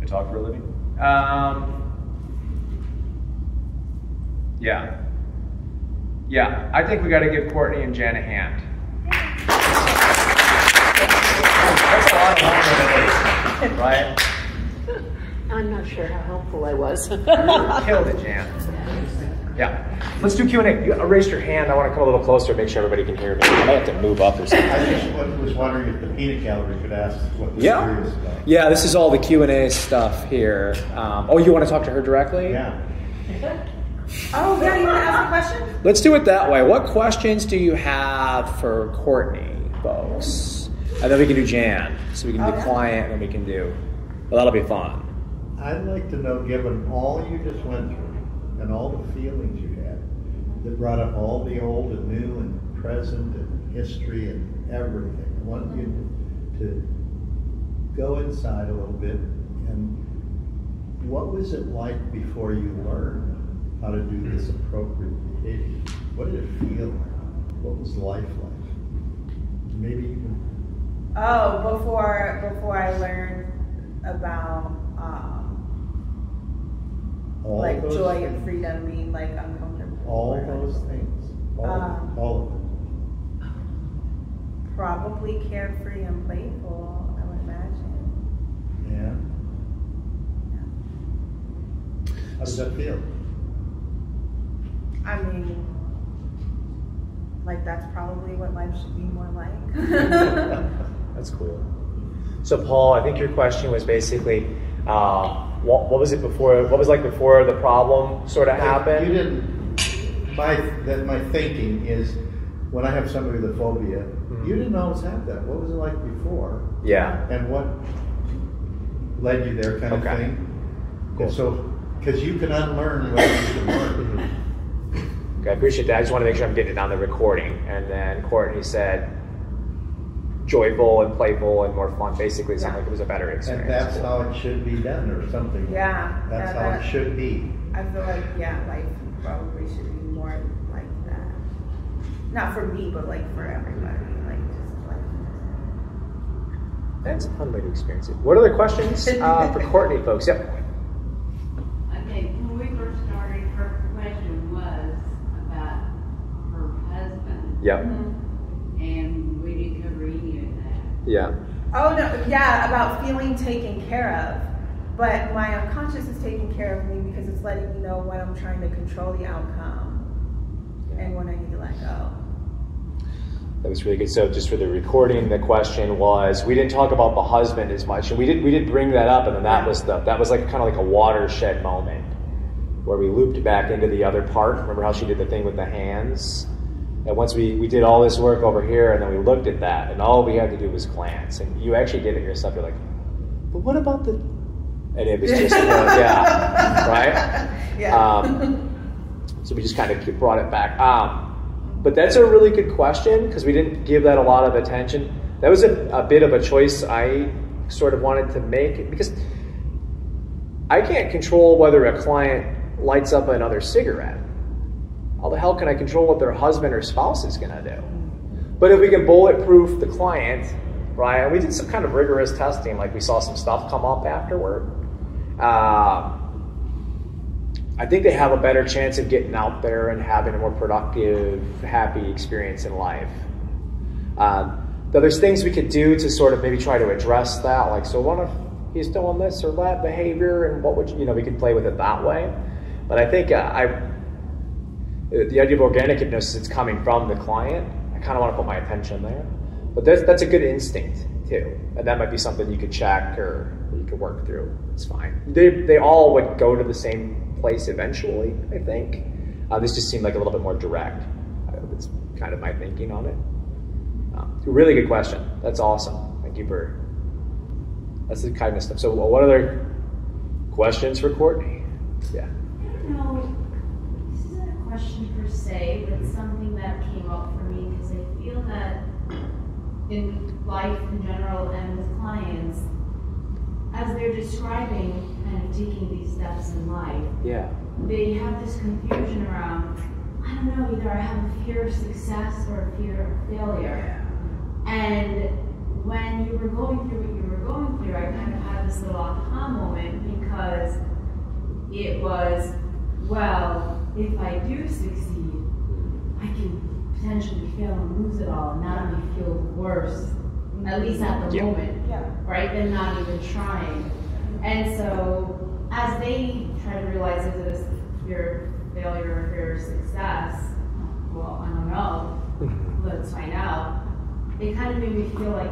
I talk for a living. Um, yeah. Yeah, I think we got to give Courtney and Jan a hand. That's a lot of vulnerability, right? I'm not sure how helpful I was. Killed it, Jan. Yeah. Let's do Q&A. You raised your hand. I want to come a little closer, to make sure everybody can hear me. I might have to move up or something. I just was wondering if the peanut gallery could ask what they're Yeah. curious about. Yeah, this is all the Q and A stuff here. Um, oh, you want to talk to her directly? Yeah. Oh, yeah, you want to ask a question? Let's do it that way. What questions do you have for Courtney, folks? And then we can do Jan. So we can do yeah. client, and then we can do. Well, that'll be fun. I'd like to know, given all you just went through and all the feelings you had, that brought up all the old and new and present and history and everything. I want you to go inside a little bit and what was it like before you learned how to do this appropriate behavior? What did it feel like? What was life like? Maybe even Oh, before before I learned about um, all like those joy things. and freedom being like uncomfortable. All those things. All, Um, all of it. Probably carefree and playful, I would imagine. Yeah. How does that feel? I mean, like that's probably what life should be more like. That's cool. So, Paul, I think your question was basically, uh, what, what was it before? What was like before the problem sort of happened? You didn't my, that my thinking is, when I have somebody with a phobia, Mhm. you didn't always have that. What was it like before? Yeah. And what led you there kind of thing? Cool. And so, because you can unlearn what you can learn. Okay, I appreciate that. I just want to make sure I'm getting it on the recording. And then Courtney said joyful and playful and more fun. Basically, it sounded Yeah. like it was a better experience. And that's how it should be done or something. Yeah. That's yeah, how that- it should be. I feel like yeah, life probably should be more like that. Not for me, but like for everybody. Like just like That's a fun way to experience it. What other questions uh, for Courtney, folks? Yep. Okay, when we first started, her question was about her husband, Yep. and we didn't cover any of that. Yeah. Oh no, yeah, about feeling taken care of. But my unconscious is taking care of me because it's letting me know when I'm trying to control the outcome and when I need to let go. That was really good. So, just for the recording, the question was: we didn't talk about the husband as much, and we did. We did bring that up, and then that was the that was like kind of like a watershed moment where we looped back into the other part. Remember how she did the thing with the hands? And once we we did all this work over here, and then we looked at that, and all we had to do was glance, and you actually did it yourself. You're like, but what about the? And it was just uh, yeah, right. Yeah. Um, so we just kind of brought it back. Um, but that's a really good question because we didn't give that a lot of attention. That was a, a bit of a choice I sort of wanted to make because I can't control whether a client lights up another cigarette. How the hell can I control what their husband or spouse is going to do? But if we can bulletproof the client, right? And we did some kind of rigorous testing, like we saw some stuff come up afterward. Uh, I think they have a better chance of getting out there and having a more productive, happy experience in life. Though there's things we could do to sort of maybe try to address that, like, so what if he's doing this or that behavior, and what would you, you know, we could play with it that way. But I think uh, I, the idea of organic hypnosis, it's coming from the client. I kind of want to put my attention there. But that's, that's a good instinct too. And that might be something you could check or you could work through. It's fine. They, they all would go to the same place eventually, I think. Uh, this just seemed like a little bit more direct. Uh, that's kind of my thinking on it. Um, really good question. That's awesome. Thank you for, that's the kind of stuff. So what other questions for Courtney? Yeah don't know, this isn't a question per se, but it's something that came up for me because I feel that in life in general and with clients, as they're describing kind of taking these steps in life, Yeah. they have this confusion around, I don't know, either I have a fear of success or a fear of failure. yeah. And when you were going through what you were going through, I kind of had this little aha moment because it was, well, if I do succeed, I can potentially fail and lose it all and that would feel worse, at least at the Yeah. moment Yeah. right? Than not even trying. And so, as they try to realize is it a fear failure or fear of success, well, I don't know. Let's find out. It kind of made me feel like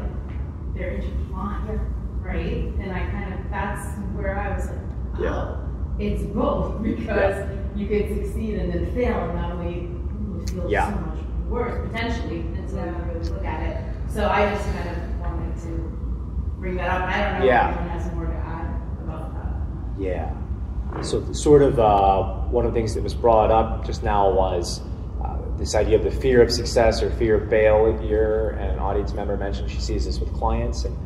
they're intertwined, right? And I kind of that's where I was like, oh, Yeah. It's both because you could succeed and then fail, and not only you would feel Yeah. so much worse potentially And so until you really look at it. So I just kind of wanted to bring that up. I don't know Yeah. if anyone has more to add about that. Yeah. So, sort of, uh, one of the things that was brought up just now was uh, this idea of the fear of success or fear of failure. And an audience member mentioned she sees this with clients and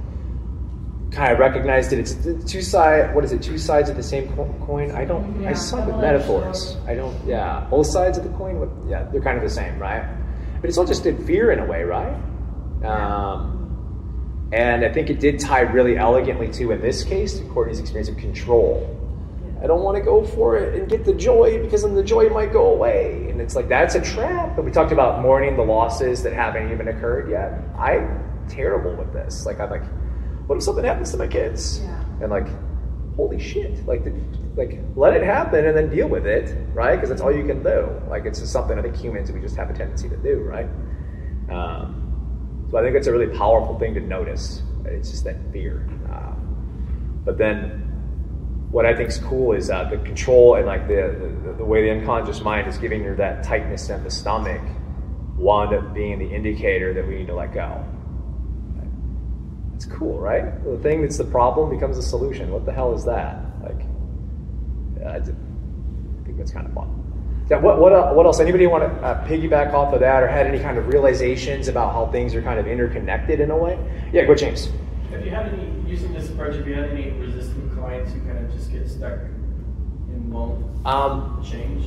kind of recognized it. It's the two side. What is it? Two sides of the same coin. I don't. I Yeah, suck with metaphors. I don't. Yeah, both sides of the coin. What, yeah, they're kind of the same, right? But it's all just in fear in a way, right? Um, and I think it did tie really elegantly to, in this case, to Courtney's experience of control. I don't want to go for it and get the joy because then the joy might go away. And it's like, that's a trap. And we talked about mourning the losses that haven't even occurred yet. I'm terrible with this. Like, I'm like, what if something happens to my kids? Yeah. And like, holy shit. Like, the, like let it happen and then deal with it, right? Because that's all you can do. Like, it's just something I think humans, we just have a tendency to do, right? Um, so I think it's a really powerful thing to notice. It's just that fear. Um, but then what I think is cool is uh, the control and like the, the the way the unconscious mind is giving you that tightness in the stomach wound up being the indicator that we need to let go. It's cool, right? The thing that's the problem becomes the solution. What the hell is that? Like, I think that's kind of fun. Yeah, what, what, uh, what else? Anybody want to uh, piggyback off of that or had any kind of realizations about how things are kind of interconnected in a way? Yeah, go, James. Have you had any, using this approach, have you had any resistant clients who kind of just get stuck and won't Um, change?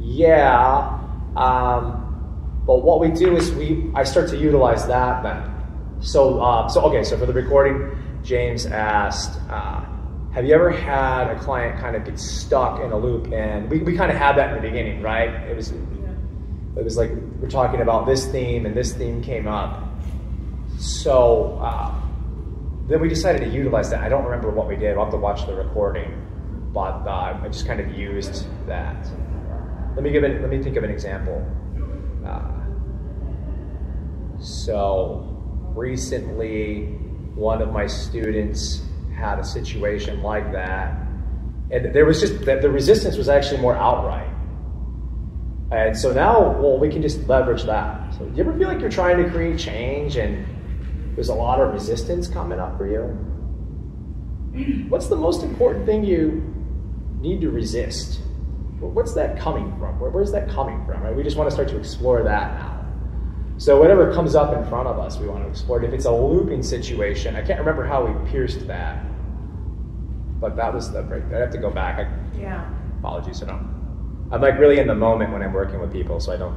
Yeah. Um, but what we do is we I start to utilize that then. So uh, so okay. So for the recording, James asked, uh, "Have you ever had a client kind of get stuck in a loop?" And we, we kind of had that in the beginning, right? It was it was like we're talking about this theme, and this theme came up. So uh, then we decided to utilize that. I don't remember what we did. I'll have to watch the recording, but uh, I just kind of used that. Let me give it. Let me think of an example. Uh, so recently, one of my students had a situation like that, and there was just that the resistance was actually more outright. And so now, well, we can just leverage that. So, do you ever feel like you're trying to create change and there's a lot of resistance coming up for you? What's the most important thing you need to resist? What's that coming from? Where, where's that coming from? Right? We just want to start to explore that now. So whatever comes up in front of us, we want to explore it. If it's a looping situation, I can't remember how we pierced that, but that was the break. I have to go back. I, Yeah. apologies, I don't. I'm like really in the moment when I'm working with people, so I don't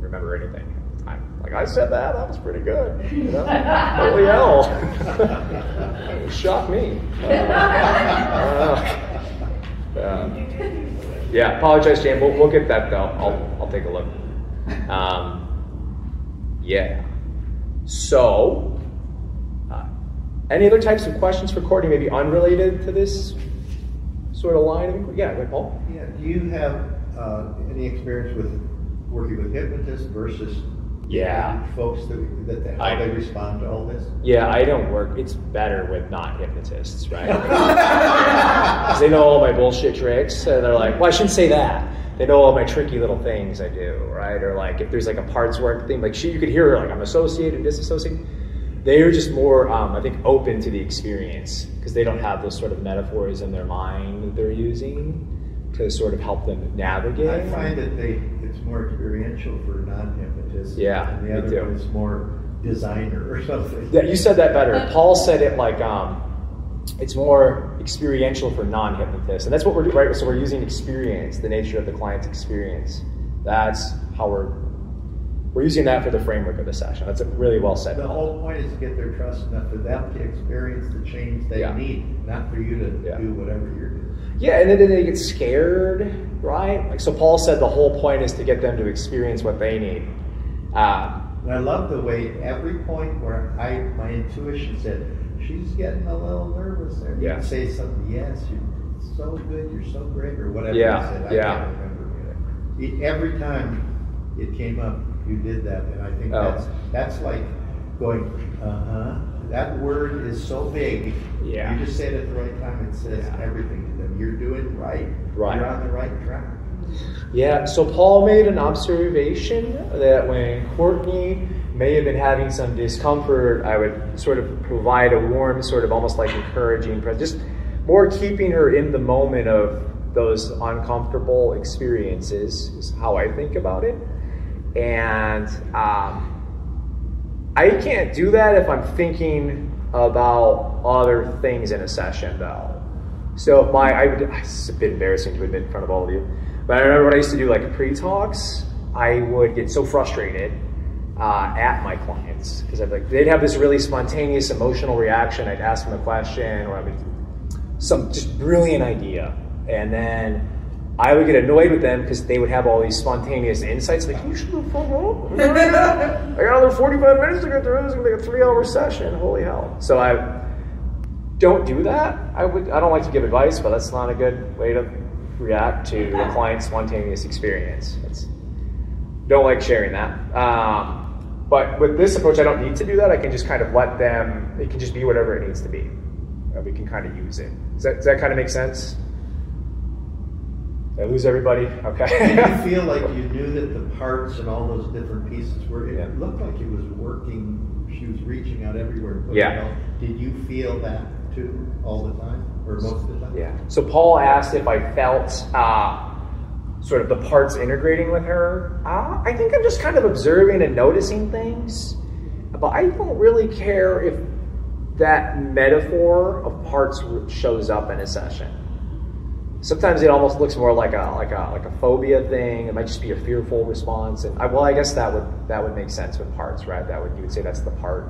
remember anything time. Like I said that, that was pretty good. You know? Holy hell! it shocked me. Uh, um, yeah, apologize, Jane. We'll, we'll get that though. I'll, I'll take a look. Um, yeah. So, uh, any other types of questions for Courtney, maybe unrelated to this sort of line? of inquiry? Yeah, ahead, Paul. Yeah, do you have uh, any experience with working with hypnotists versus Yeah. folks that, that, that I- how they respond to all this? Yeah, I don't work. It's better with not hypnotists, right? 'Cause they know all my bullshit tricks, and they're like, "Well, I shouldn't say that." They know all my tricky little things I do, right? Or like if there's like a parts work thing, like she, you could hear her like I'm associated, disassociated. They're just more, um, I think, open to the experience because they don't have those sort of metaphors in their mind that they're using to sort of help them navigate. I find that they, it's more experiential for non-hypnotists. Yeah, And the me other too. one is more designer or something. Yeah, you said that better. Paul said it like um, it's more experiential for non-hypnotists, and that's what we're doing, right? So we're using experience, the nature of the client's experience. That's how we're we're using that for the framework of the session. That's a really well said. The whole point is to get their trust enough for them to experience the change they Yeah. need, not for you to Yeah. do whatever you're doing. Yeah, and then they get scared, right? Like so, Paul said the whole point is to get them to experience what they need. Um, And I love the way every point where I, my intuition said, she's getting a little nervous there. Yeah. You'd say something, yes, you're so good, you're so great, or whatever Yeah, you said. I yeah. can't remember. Every time it came up, you did that, and I think Oh. that's, that's like going, uh-huh. That word is so big. Yeah. You just say it at the right time, it says Yeah. everything to them. You're doing right. Right. You're on the right track. Yeah, so Paul made an observation that when Courtney may have been having some discomfort, I would sort of provide a warm, sort of almost like encouraging, pre- just more keeping her in the moment of those uncomfortable experiences, is how I think about it. And um, I can't do that if I'm thinking about other things in a session, though. So my, I would, it's a bit embarrassing to admit in front of all of you, but I remember when I used to do like pre-talks, I would get so frustrated uh, at my clients because I'd like they'd have this really spontaneous emotional reaction. I'd ask them a question or I would some just brilliant idea, and then I would get annoyed with them because they would have all these spontaneous insights. Like you should have fuck up. I got another forty-five minutes to get through. Is gonna be a three-hour session. Holy hell! So I don't do that. I would. I don't like to give advice, but that's not a good way to react to a client's spontaneous experience. That's, don't like sharing that. Um, but with this approach, I don't need to do that. I can just kind of let them. It can just be whatever it needs to be. uh, we can kind of use it. Does that, does that kind of make sense? Did I lose everybody? Okay. Did you feel like you knew that the parts and all those different pieces were, it Yeah. looked like it was working, she was reaching out everywhere. Yeah. out. Did you feel that too, all the time, or most of the time? Yeah. So Paul asked if I felt uh, sort of the parts integrating with her. Uh, I think I'm just kind of observing and noticing things, but I don't really care if that metaphor of parts shows up in a session. Sometimes it almost looks more like a like a like a phobia thing. It might just be a fearful response, and I, well, I guess that would that would make sense with parts, right? That would you would say that's the part.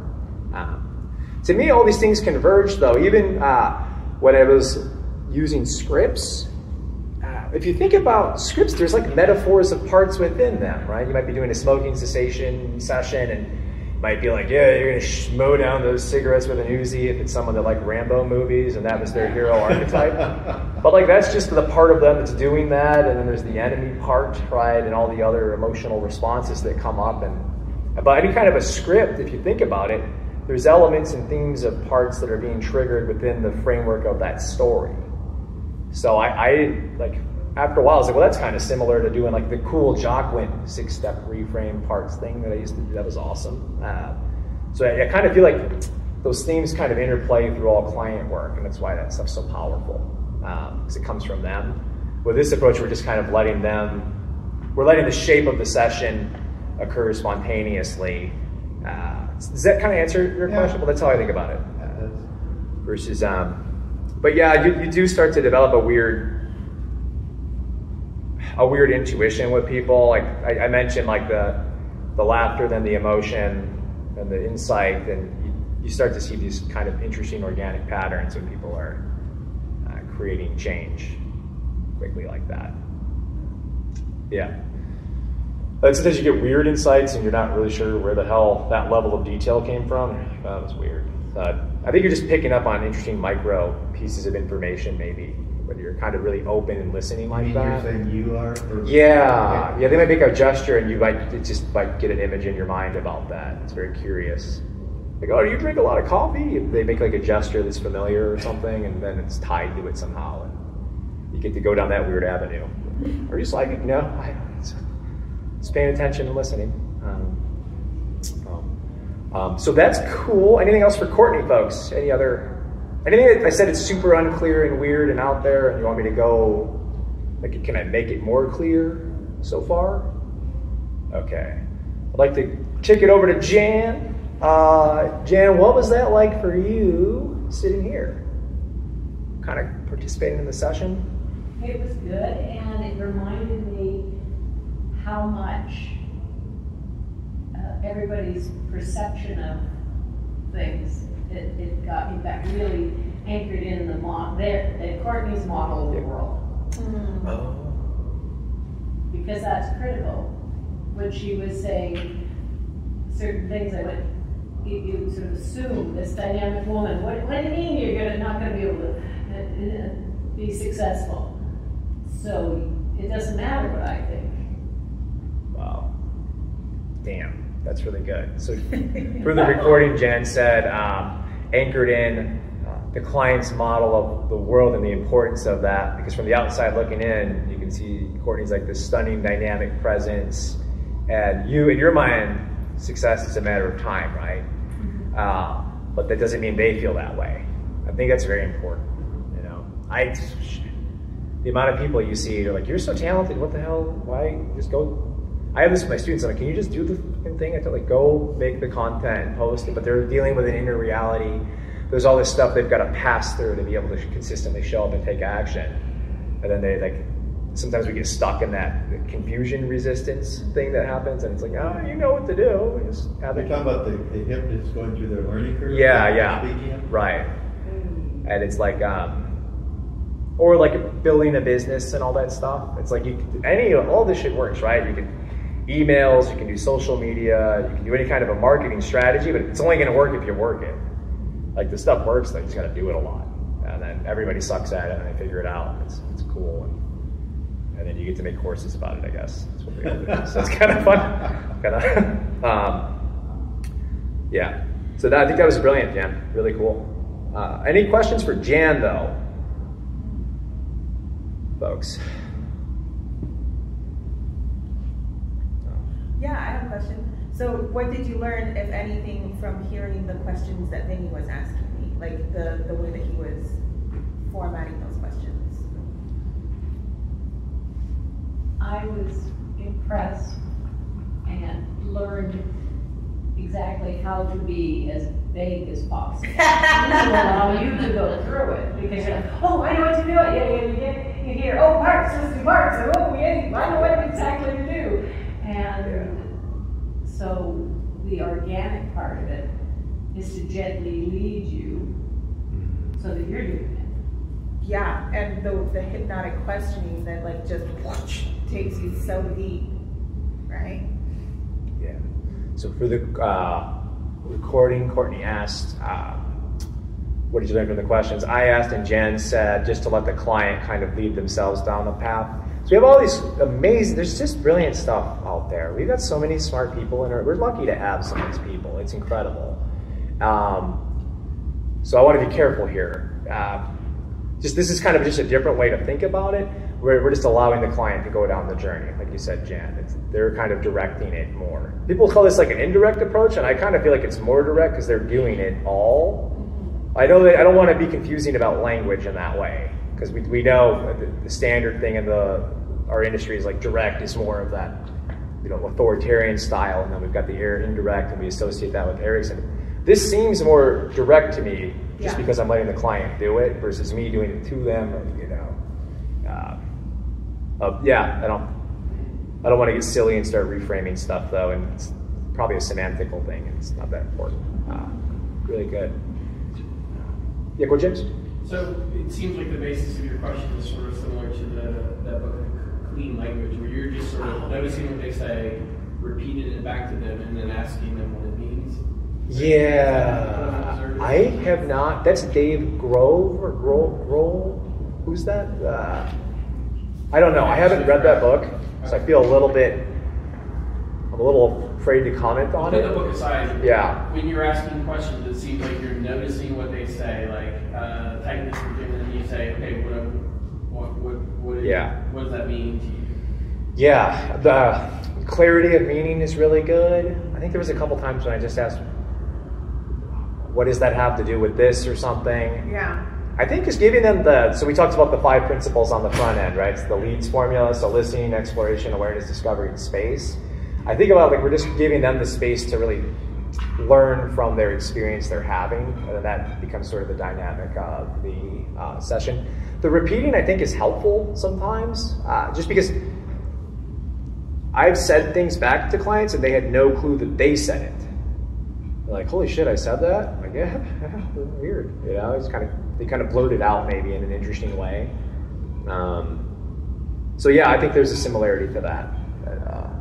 Um, to me, all these things converge, though. Even uh, when I was using scripts, if you think about scripts, there's like metaphors of parts within them, right? You might be doing a smoking cessation session and might be like, yeah, you're gonna sh- mow down those cigarettes with an Uzi if it's someone that like Rambo movies and that was their hero archetype. But like that's just the part of them that's doing that, and then there's the enemy part, right, and all the other emotional responses that come up. And but any kind of a script, if you think about it, there's elements and themes of parts that are being triggered within the framework of that story. So I, I like after a while I was like, well, that's kind of similar to doing like the cool Jockwin six-step reframe parts thing that I used to do. That was awesome. Uh, so I, I kind of feel like those themes kind of interplay through all client work, and that's why that stuff's so powerful because it comes from them. With this approach, we're just kind of letting them, we're letting the shape of the session occur spontaneously. Uh, does that kind of answer your Yeah. question? Well, that's how I think about it that's- versus um but yeah you, you do start to develop a weird a weird intuition with people like I, I mentioned like the the laughter then the emotion and the insight and you, you start to see these kind of interesting organic patterns when people are uh, creating change quickly like that yeah like sometimes you get weird insights and you're not really sure where the hell that level of detail came from. Oh, that was weird. Uh, I think you're just picking up on interesting micro pieces of information, maybe, when you're kind of really open and listening You like mean that. you're saying you are? Yeah, yeah. They might make a gesture, and you might just might get an image in your mind about that. It's very curious. Like, oh, do you drink a lot of coffee? If they make like a gesture that's familiar or something, and then it's tied to it somehow, and you get to go down that weird avenue. Or just like, you know, I, it's, it's paying attention and listening. Um, um, um, so that's cool. Anything else for Courtney, folks? Any other? Anything I said it's super unclear and weird and out there, and you want me to go? Like, can I make it more clear so far? Okay. I'd like to kick it over to Jan. Uh, Jan, what was that like for you sitting here? Kind of participating in the session? It was good, and it reminded me how much uh, everybody's perception of things. It, it got me back really anchored in the mo- their, uh, Courtney's model of the Yeah. world Mm. Oh. because that's critical. When she was saying certain things, I went, you, you sort of assume this dynamic woman. What, what do you mean you're gonna not gonna be able to uh, uh, be successful? So it doesn't matter what I think. Wow. Damn, that's really good. So for the recording, Jen said, um, anchored in uh, the client's model of the world and the importance of that, because from the outside looking in, you can see Courtney's like this stunning dynamic presence, and you, in your mind, success is a matter of time, right? Uh, but that doesn't mean they feel that way. I think that's very important. You know, I the amount of people you see, you're like, you're so talented. What the hell? Why just go? I have this with my students. I'm like, can you just do the fucking thing? I tell like, go make the content and post it. But they're dealing with an inner reality. There's all this stuff they've got to pass through to be able to consistently show up and take action. And then they like, sometimes we get stuck in that confusion resistance thing that happens, and it's like, oh, you know what to do. Just have You're it. talking about the, the hip that's going through their learning curve? Yeah, yeah. Speaking? Right. And it's like, um, or like building a business and all that stuff. It's like you can, any all this shit works, right? You can emails, you can do social media, you can do any kind of a marketing strategy, but it's only going to work if you work it. Like the stuff works, they just got to do it a lot, and then everybody sucks at it and they figure it out. It's it's cool, and, and then you get to make courses about it. I guess that's what we all do. So it's kind of fun. Kind of, um, yeah. So that, I think that was brilliant, Jan. Really cool. Uh, any questions for Jan though, folks? Yeah, I have a question. So what did you learn, if anything, from hearing the questions that Vinny was asking me? Like the, the way that he was formatting those questions? I was impressed and learned exactly how to be as vague as possible. to allow you to go through it, because you're like, oh, I know what to do, yeah, yeah, get, you hear, oh, parts, listed parts, and oh, yeah, I know what exactly do. So the organic part of it is to gently lead you so that you're doing it. Yeah, and the, the hypnotic questioning that like just whoosh, takes you so deep, right? Yeah. So for the uh, recording, Courtney asked, uh, what did you learn from the questions? I asked and Jen said just to let the client kind of lead themselves down the path. So we have all these amazing, there's just brilliant stuff out there. We've got so many smart people and we're lucky to have some of these people. It's incredible. Um, so I want to be careful here. Uh, just this is kind of just a different way to think about it. We're, we're just allowing the client to go down the journey, like you said, Jan. It's, they're kind of directing it more. People call this like an indirect approach, and I kind of feel like it's more direct because they're doing it all. I know that I don't want to be confusing about language in that way because we, we know the, the standard thing in the our industry is like direct is more of that you know authoritarian style, and then we've got the air indirect, and we associate that with Erickson. This seems more direct to me just Yeah. because I'm letting the client do it versus me doing it to them, or, you know. Uh, uh, yeah, I don't. I don't want to get silly and start reframing stuff though, and it's probably a semantical thing. and It's not that important. Uh, really good. Yeah, go James. So it seems like the basis of your question is sort of similar to the that book, Clean Language, where you're just sort of noticing what they say, repeating it back to them, and then asking them what it means. Yeah, I have not. That's Dave Grove or Grove. Grove? Who's that? Uh, I don't know. I haven't read that book, so I feel a little bit. I'm a little afraid to comment on Put the it. book aside. Yeah. When you're asking questions, it seems like you're noticing what they say. Like, uh, type this in, and then you say, okay, what, what, what, what, is- Yeah. what does that mean to you? Yeah, the clarity of meaning is really good. I think there was a couple times when I just asked, "What does that have to do with this or something?" Yeah. I think just giving them the so we talked about the five principles on the front end, right? It's the leads formula, so listening, exploration, awareness, discovery, and space. I think about like we're just giving them the space to really learn from their experience they're having, and then that becomes sort of the dynamic of the uh, session. The repeating I think is helpful sometimes, uh, just because I've said things back to clients and they had no clue that they said it. They're like, holy shit, I said that? I'm like, yeah, weird. You know, it's kind of they kind of blurted out maybe in an interesting way. Um, so yeah, I think there's a similarity to that. Uh,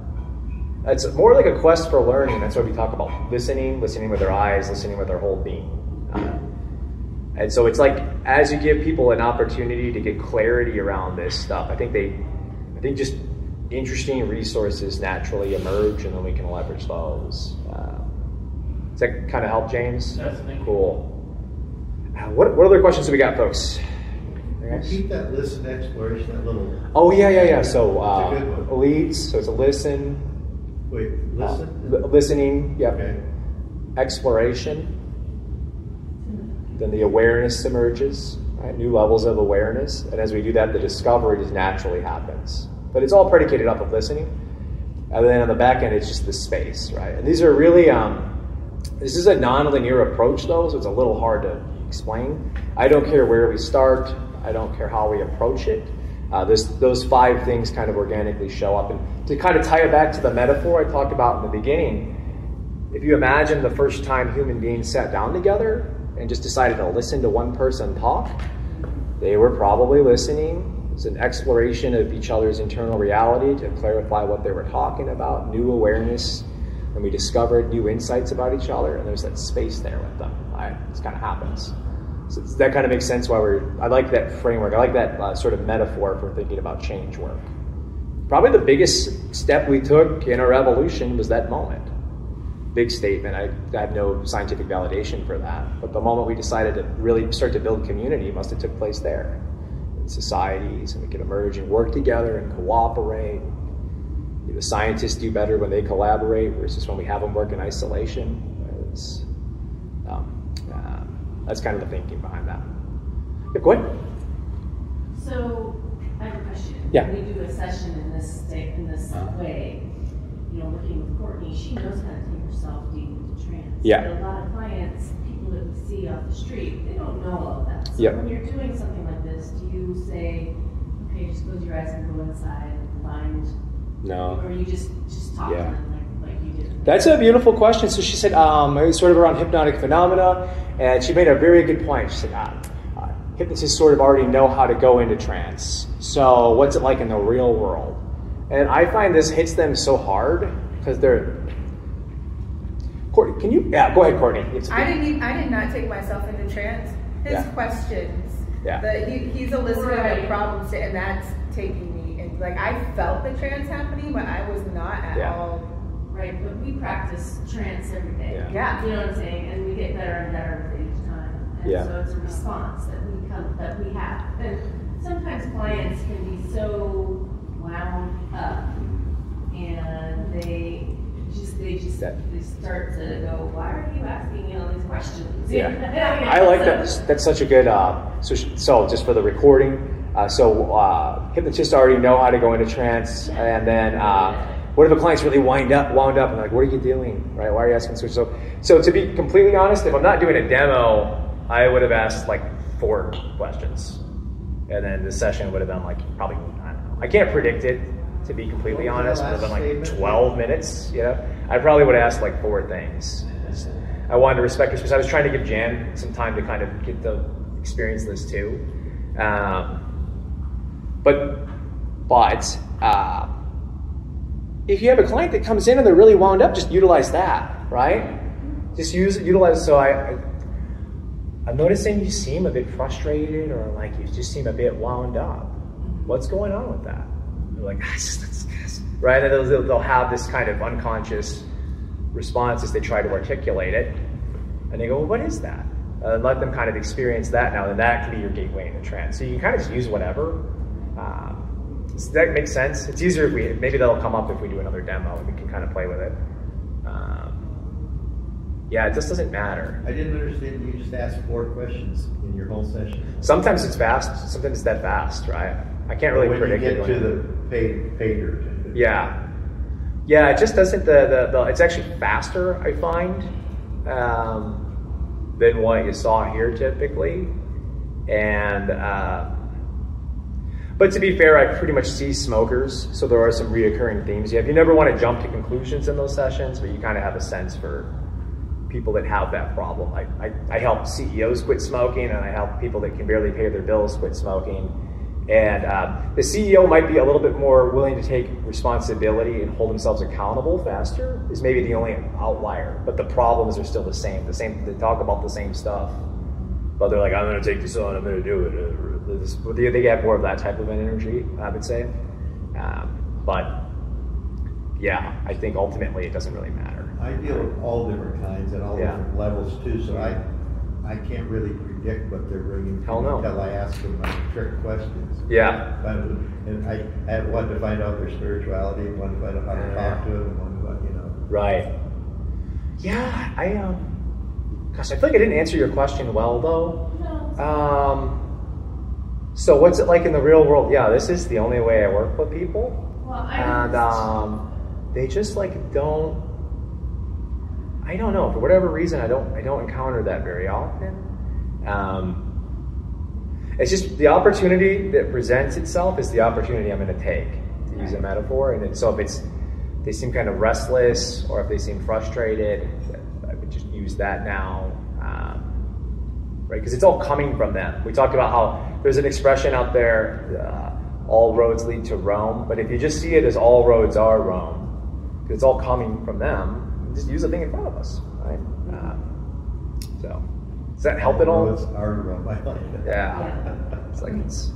it's more like a quest for learning. That's why we talk about listening, listening with their eyes, listening with their whole being. Uh, and so it's like as you give people an opportunity to get clarity around this stuff, I think they, I think just interesting resources naturally emerge, and then we can leverage those. Uh, does that kind of help, James? Yes. Cool. Uh, What, what other questions do we got, folks? Anything else? Repeat that listen exploration, that little, Oh yeah, yeah, yeah. So It's a good uh, one. leads. So it's a listen, wait, uh, listen? listening. yeah. Okay. Exploration. Then the awareness emerges. Right? New levels of awareness, and as we do that, the discovery just naturally happens. But it's all predicated off of listening. And then on the back end, it's just the space, right? And these are really, um, this is a nonlinear approach, though, so it's a little hard to explain. I don't care where we start. I don't care how we approach it. Uh, this, those five things kind of organically show up. And to kind of tie it back to the metaphor I talked about in the beginning, if you imagine the first time human beings sat down together and just decided to listen to one person talk, they were probably listening. It's an exploration of each other's internal reality to clarify what they were talking about, new awareness, and we discovered new insights about each other, and there's that space there with them. I, this kind of happens. So that kind of makes sense why we're, I like that framework. I like that uh, sort of metaphor for thinking about change work. Probably the biggest step we took in our evolution was that moment. big statement. I, I have no scientific validation for that. But the moment we decided to really start to build community, must have took place there. In societies, and we could emerge and work together and cooperate. The scientists do better when they collaborate versus when we have them work in isolation. That's kind of the thinking behind that. Yeah, go ahead. So, I have a question. Yeah. When we do a session in this in this uh-huh. way, you know, working with Courtney, she knows how to take herself deep into trance. Yeah. But a lot of clients, people that we see off the street, they don't know all of that. So Yep. when you're doing something like this, do you say, okay, just close your eyes and go inside and find, No. or you just just talk Yeah. to them like, like you did? That's a beautiful question. So she said, um, it was sort of around hypnotic phenomena, and she made a very good point. She said, ah, uh, hypnotists sort of already know how to go into trance. So what's it like in the real world? And I find this hits them so hard because they're. Courtney, can you? Yeah, go ahead, Courtney. It's- I didn't. I did not take myself into trance. His Yeah. questions. Yeah. The, he, he's a listener Right. problems, and that's taking me. And like I felt the trance happening, but I was not at Yeah. all. Right, but we practice trance every day. Yeah. Yeah. You know what I'm saying? And we get better and better with each time. And Yeah. so it's a response that we come that we have. And sometimes clients can be so wound up and they just they just That- they start to go, Why are you asking me all these questions? Yeah, I like that. That's such a good. Uh, so, so just for the recording, uh, so uh, hypnotists already know how to go into trance, and then uh, what if a client's really wind up, wound up, and like, what are you doing, right? Why are you asking? So, so, so to be completely honest, if I'm not doing a demo, I would have asked like four questions, and then the session would have been like probably I don't know. I can't predict it. To be completely honest, the it would have been like statement? 12 minutes. You know, I probably would have asked like four things. I wanted to respect her because I was trying to give Jan some time to kind of get the experience this too. Um, but but uh, if you have a client that comes in and they're really wound up, just utilize that, right? Just use utilize. So I, I I'm noticing you seem a bit frustrated or like you just seem a bit wound up. What's going on with that? They're like, "Ah, it's just- it's just-" right? And they'll, they'll- have this kind of unconscious response as they try to articulate it. And they go, well, what is that? Uh, let them kind of experience that now, and that can be your gateway into trance. So you can kind of just use whatever. Um, so that makes sense. It's easier if we, maybe that'll come up if we do another demo and we can kind of play with it. Um, yeah, it just doesn't matter. I didn't understand, you just asked four questions in your whole session. Sometimes it's fast, sometimes it's that fast, right? I can't really When you predict get it. to the paid, paid Yeah. Yeah, it just doesn't, the, the, the it's actually faster, I find, um, than what you saw here typically. And, uh, but to be fair, I pretty much see smokers, so there are some reoccurring themes. You have, you never want to jump to conclusions in those sessions, but you kind of have a sense for people that have that problem. I, I, I help CEOs quit smoking, and I help people that can barely pay their bills quit smoking. And uh, the CEO might be a little bit more willing to take responsibility and hold themselves accountable faster. Is maybe the only outlier, but the problems are still the same. The same. They talk about the same stuff, but they're like, "I'm going to take this on. I'm going to do it." They they have more of that type of an energy, I would say. Um, but yeah, I think ultimately it doesn't really matter. I deal with all different kinds and all Yeah. different levels too, so I, I can't really predict what they're bringing Hell no. until I ask them my trick questions. Yeah. But- And I, I had one to find out their spirituality, one to find out how to talk to them, and one to, you know. Right. Yeah, I um, gosh, I feel like I didn't answer your question well though. No. Um, so what's it like in the real world? Yeah, this is the only way I work with people, Well, and um, they just like don't. I don't know for whatever reason I don't I don't encounter that very often. Um, it's just the opportunity that presents itself is the opportunity I'm going to take to use a metaphor, and then, so if it's they seem kind of restless or if they seem frustrated, I would just use that now, um, right? Because it's all coming from them. We talked about how there's an expression out there, uh, all roads lead to Rome, but if you just see it as all roads are Rome, because it's all coming from them, just use the thing in front of us, right? Um, so, does that help at all? Roads are Rome. I like that. Yeah. It's like it's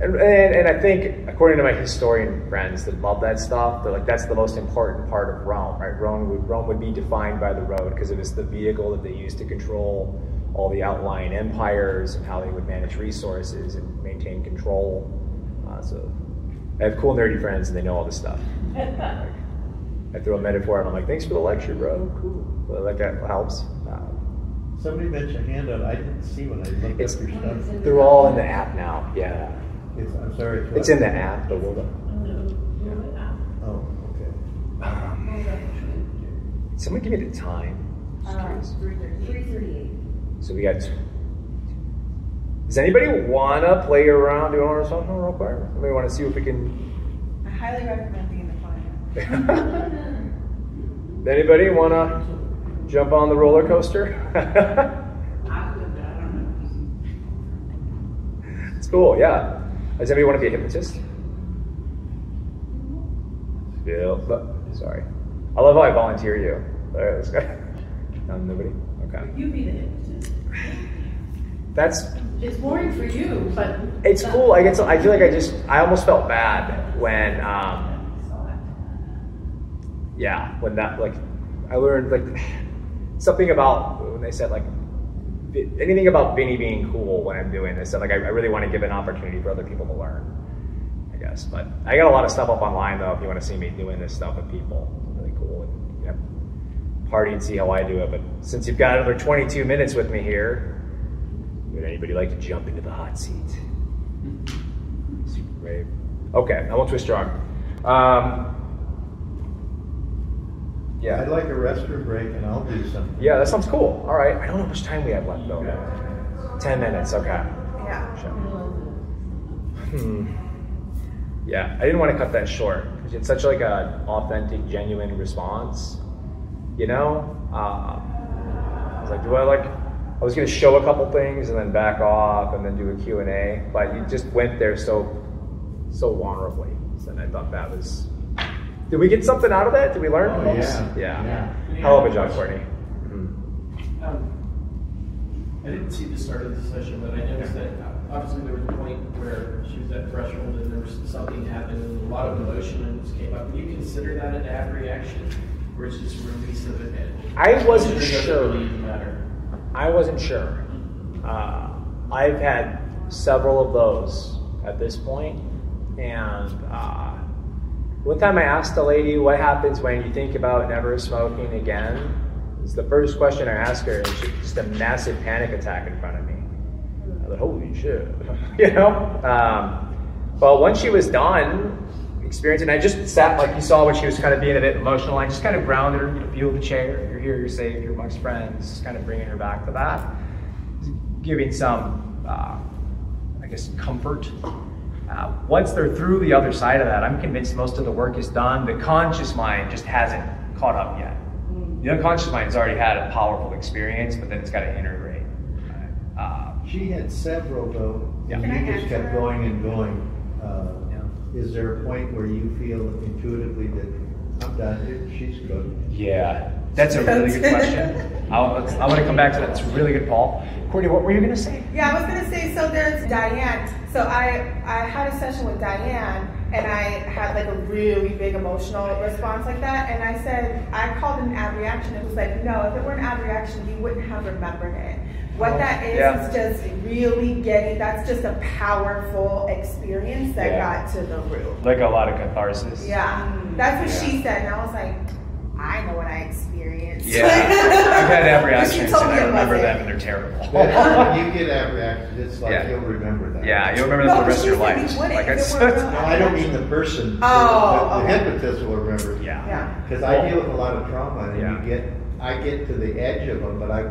And, and, and I think, according to my historian friends that love that stuff, they're like, that's the most important part of Rome, right? Rome would, Rome would be defined by the road because it was the vehicle that they used to control all the outlying empires and how they would manage resources and maintain control. Uh, so I have cool nerdy friends and they know all this stuff. like, I throw a metaphor and I'm like, thanks for the lecture, bro. Cool. Well, like that helps. Um, Somebody hand handout. I didn't see when I looked it's, up your stuff. They're all in the app now. Yeah. It's, I'm sorry. It's, it's in the app, but we'll. Yeah. Oh, okay. Someone give me the time. Uh, 338. So we got. Does anybody want to play around doing or something real quick? Anybody want to see if we can? I highly recommend being the client. Anybody want to jump on the roller coaster? I would, but I don't know. it's cool, yeah. Does anybody want to be a hypnotist? Bill, but, sorry. I love how I volunteer you. All right, let's go. No, nobody? Okay. You be the hypnotist. That's It's boring for you, but. It's cool. I get. To, I feel like I just. I almost felt bad when. Um, yeah, when that like, I learned like something about when they said like anything about Vinny being cool when I'm doing this. And like, I, I really want to give an opportunity for other people to learn. I guess, but I got a lot of stuff up online though. If you want to see me doing this stuff with people, it's really cool. And, you know, party and see how I do it. But since you've got another 22 minutes with me here, would anybody like to jump into the hot seat? Super brave. Okay, I won't twist your arm. Um, I'd like a restroom break and I'll do something. yeah, that sounds cool. All right, I don't know how much time we have left though. Ten minutes. Okay. Yeah. Sure. Hmm. Yeah, I didn't want to cut that short because it's such like an authentic, genuine response. You know, uh, I was like, do I like? I was gonna show a couple things and then back off and then do a Q and A, but you just went there so, so vulnerably. So I thought that was. Did we get something out of that? Did we learn? Oh, folks? yeah. yeah. Yeah. Hell of a job, Courtney. Mhm. Um, I didn't see the start of the session, but I noticed that uh, obviously there was a point where she was at threshold and there was something happened and a lot of emotions came up. Do you consider that an ab reaction, or is it a release of it? I wasn't sure. I wasn't sure. Uh, I've had several of those at this point, and uh, one time I asked a lady, "What happens when you think about never smoking again?" It's the first question I asked her, and she just a massive panic attack in front of me. I was like, "Holy shit!" you know. Um, but once she was done experiencing, I just sat like you saw when she was kind of being a bit emotional. I just kind of grounded her, you know, feel the chair. You're here, you're safe, you're amongst friends. Kind of bringing her back to that, giving some, uh, I guess, comfort. Uh, once they're through the other side of that, I'm convinced most of the work is done. The conscious mind just hasn't caught up yet. The unconscious mind's already had a powerful experience, but then it's got to integrate. Uh, She had several though, Yeah. and Can you just kept going and going. Yeah. Is there a point where you feel intuitively that I'm done, she's good? Yeah, that's a really good question. I'll, I want to come back to that. It's really good, Paul. Courtney, what were you going to say? Yeah, I was gonna say, so there's Diane. So I, I had a session with Diane and I had like a really big emotional response like that. And I said, I called it an ab reaction. It was like, no, if it were an ab reaction, you wouldn't have remembered it. What that is, Yeah. is just really getting, that's just a powerful experience that Yeah. got to the root. Like a lot of catharsis. Yeah, that's what she said. And I was like, I know what I experienced. Yeah. I've had ad But she and I remember them and they're terrible. That's when you get that reaction, it's like Yeah. you'll remember that. yeah, you'll remember No, that for the rest of your said life. you wouldn't Like if it. No, I don't mean the person. Oh, The, the okay. hypnotist will remember. yeah. Yeah. Because I deal with a lot of trauma and Yeah. you get, I get to the edge of them, but I,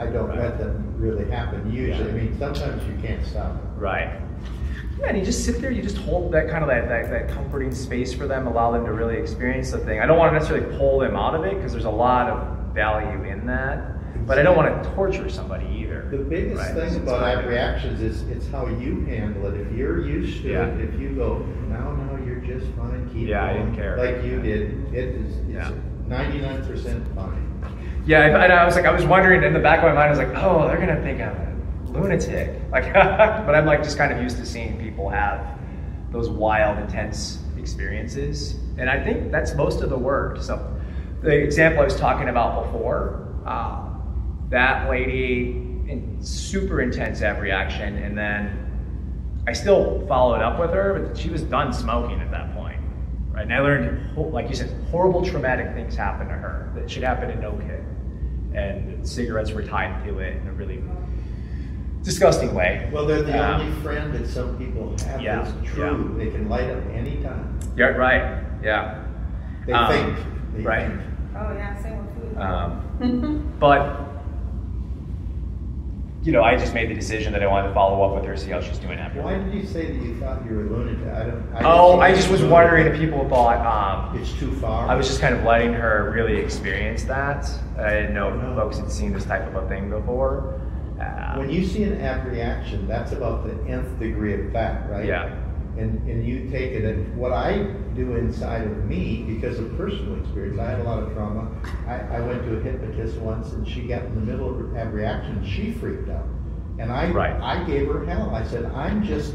I don't let them really happen usually. I mean, sometimes you can't stop it. Right. Yeah, and you just sit there, you just hold that kind of that, that, that comforting space for them, allow them to really experience the thing. I don't want to necessarily pull them out of it because there's a lot of value in that, but I don't want to torture somebody either. The biggest right? thing It's about fine. reactions is it's how you handle it. If you're used to Yeah. it, if you go, no, no, you're just fine, keep Yeah, I going," didn't care. Like you did, it is, Yeah. it's ninety-nine percent fine. Yeah, I, I was like, I was wondering in the back of my mind, I was like, oh, they're gonna think I'm a lunatic. Like, but I'm like just kind of used to seeing people have those wild, intense experiences, and I think that's most of the work. So, the example I was talking about before, uh, that lady, in super intense F reaction, and then I still followed up with her, but she was done smoking at that point. Right? And I learned, like you said, horrible traumatic things happen to her that should happen to no kid. And cigarettes were tied to it in a really disgusting way. Well, they're the Um, only friend that some people have Yeah, that's true. They can light up anytime. Yeah, right. Yeah. They Um, think. They right. think. Oh, yeah, same with food. Um, but you know, I just made the decision that I wanted to follow up with her, see how she's doing after. Why did you say that you thought you were lunatic? I don't. I Oh, I just was as wondering if people thought um, It's too far. I was just kind of letting her really experience that. I didn't know if No. folks had seen this type of a thing before. Uh, When you see an ab reaction, that's about the nth degree of that, right? Yeah. And, and you take it, and what I do inside of me, because of personal experience, I had a lot of trauma. I, I went to a hypnotist once, and she got in the middle of her ab reaction, she freaked out. And I, Right. I gave her hell. I said, I'm just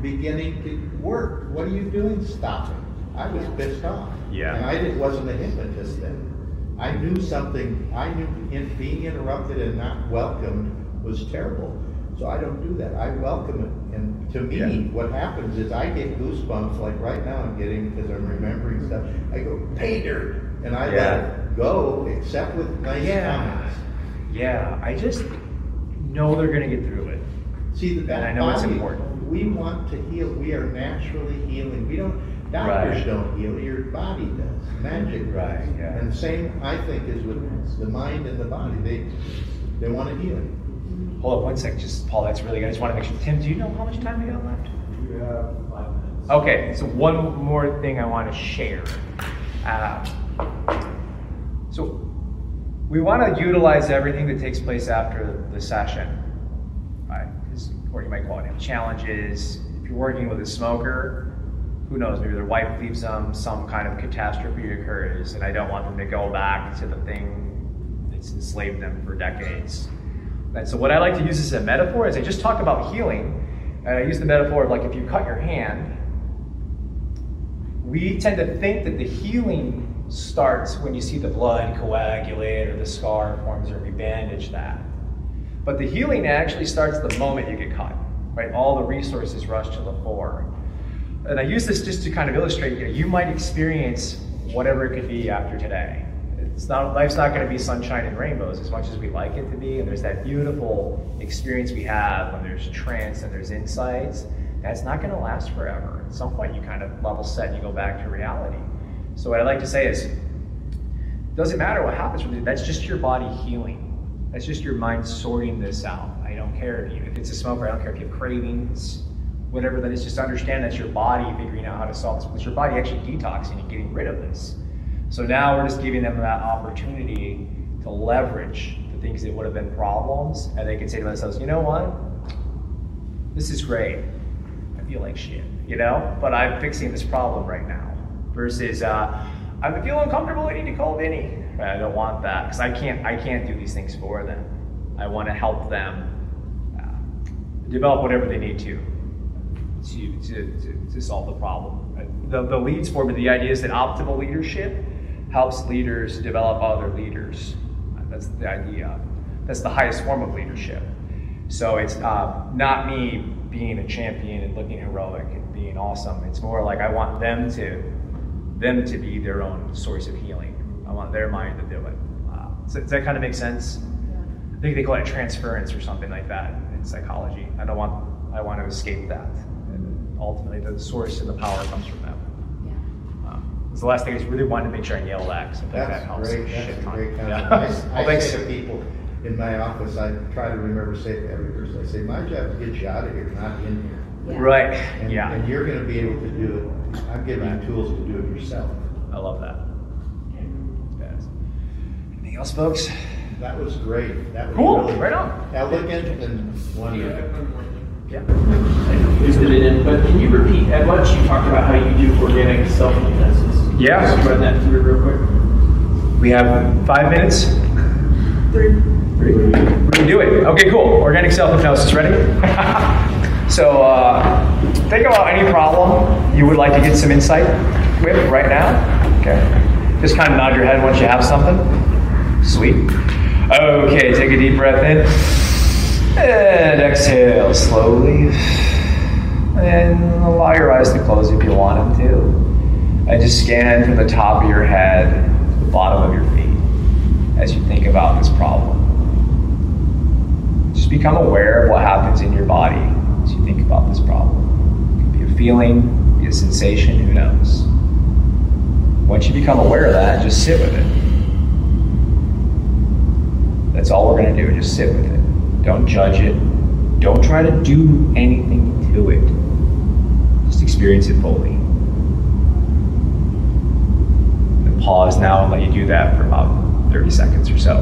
beginning to work. What are you doing? Stop it. I was pissed off. Yeah. And I didn't, wasn't a hypnotist then. I knew something, I knew in, being interrupted and not welcomed was terrible. So I don't do that. I welcome it. And to me, Yeah. what happens is I get goosebumps, like right now I'm getting because I'm remembering stuff. I go, Peter! And I Yeah. let it go, except with nice Yeah. comments. yeah, I just know they're going to get through it. See, that And I know it's important. We want to heal. We are naturally healing. We don't, doctors Right. don't heal. Your body does. Magic does. Right, yeah. And the same, I think, is with the mind and the body. They, they want to heal. Hold up one second, just Paul, that's really good. I just want to make sure. Tim, do you know how much time we got left? You have five minutes. Okay, so one more thing I want to share. Uh, so we want to utilize everything that takes place after the session, right? Or you might call it challenges. If you're working with a smoker, who knows? Maybe their wife leaves them, some kind of catastrophe occurs, and I don't want them to go back to the thing that's enslaved them for decades. So what I like to use as a metaphor is I just talk about healing, and I use the metaphor of like if you cut your hand, we tend to think that the healing starts when you see the blood coagulate or the scar forms or we bandage that. But the healing actually starts the moment you get cut, right? All the resources rush to the fore. And I use this just to kind of illustrate, you know, you might experience whatever it could be after today. It's not, life's not going to be sunshine and rainbows as much as we like it to be. And there's that beautiful experience we have when there's trance and there's insights. That's not going to last forever. At some point, you kind of level set and you go back to reality. So what I like to say is, doesn't matter what happens from. That's just your body healing. That's just your mind sorting this out. I don't care if, you, if it's a smoker. I don't care if you have cravings, whatever that is. Just understand that's your body figuring out how to solve this. It's your body actually detoxing and getting rid of this. So now we're just giving them that opportunity to leverage the things that would have been problems, and they can say to themselves, you know what? This is great. I feel like shit, you know, but I'm fixing this problem right now. Versus, uh, I'm feeling uncomfortable. I need to call Vinny. I don't want that because I can't. I can't do these things for them. I want to help them uh, develop whatever they need to to, to, to, to solve the problem. The, the leads for me, the idea is that optimal leadership helps leaders develop other leaders. That's the idea. That's the highest form of leadership. So it's uh, not me being a champion and looking heroic and being awesome. It's more like I want them to them to be their own source of healing. I want their mind to do it. Uh, so does that kind of make sense? I think they call it transference or something like that in psychology. I don't want I want to escape that. And ultimately, the source and the power comes from them. Um, the last thing I just really wanted to make sure I nail that because I think that That's helps great. a That's a ton. great Yeah. concept. I, well, I thanks. say to people in my office, I try to remember to say to every person, I say, my job is to get you out of here, not in here. Yeah. Right. And, yeah. and you're going to be able to do it. I'm giving Right. you tools to do it yourself. I love that. Yes. Anything else, folks? That was great. That was Cool. really Right on. elegant and wonderful. have one more thing? Yeah. Just did it in, but can you repeat, at lunch you talked about how you do organic self-defenses. Yeah. Just run that through real quick. We have five minutes. Three. Three. We're gonna do it. Okay, cool. Organic self hypnosis. Ready? so, uh, think about any problem you would like to get some insight with right now. Okay. Just kind of nod your head once you have something. Sweet. Okay, take a deep breath in. And exhale slowly. And allow your eyes to close if you want them to. And just scan from the top of your head to the bottom of your feet as you think about this problem. Just become aware of what happens in your body as you think about this problem. It could be a feeling, be a sensation, who knows. Once you become aware of that, just sit with it. That's all we're going to do, just sit with it. Don't judge it. Don't try to do anything to it. Just experience it fully. And pause now and let you do that for about 30 seconds or so.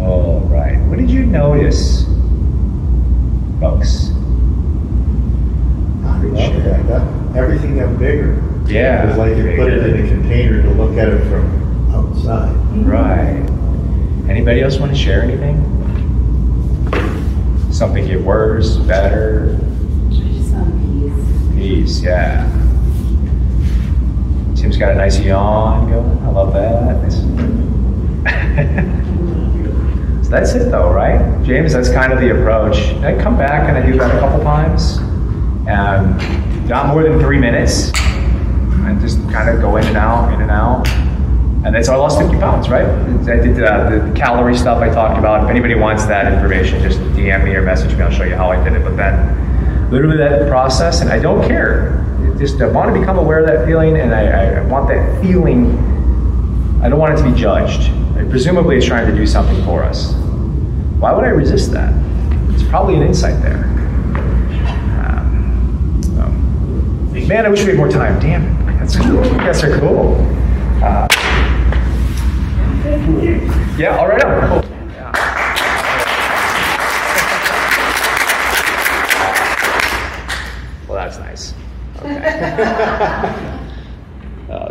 All right. What did you notice, folks? I love that. That- Everything got bigger. Yeah. It was like you put it in a container to look at it from outside. Mm-hmm. Right. Anybody else want to share anything? Something get worse, better? Just some Peace, yeah. Tim's got a nice yawn going. I love that. that's it, though, right? James, that's kind of the approach. I come back and I do that a couple times. Um, not more than three minutes. And just kind of go in and out, in and out. And that's how I lost 50 pounds, right? I did uh, the calorie stuff I talked about. If anybody wants that information, just DM me or message me. I'll show you how I did it. But that, literally that process, and I don't care. Just I want to become aware of that feeling, and I, I want that feeling. I don't want it to be judged. Presumably, it's trying to do something for us. Why would I resist that? It's probably an insight there. Um. Man, I wish we had more time. Damn it. That's cool. You guys are cool. Uh, yeah, all right. Cool. Yeah. Well, that's nice. Okay.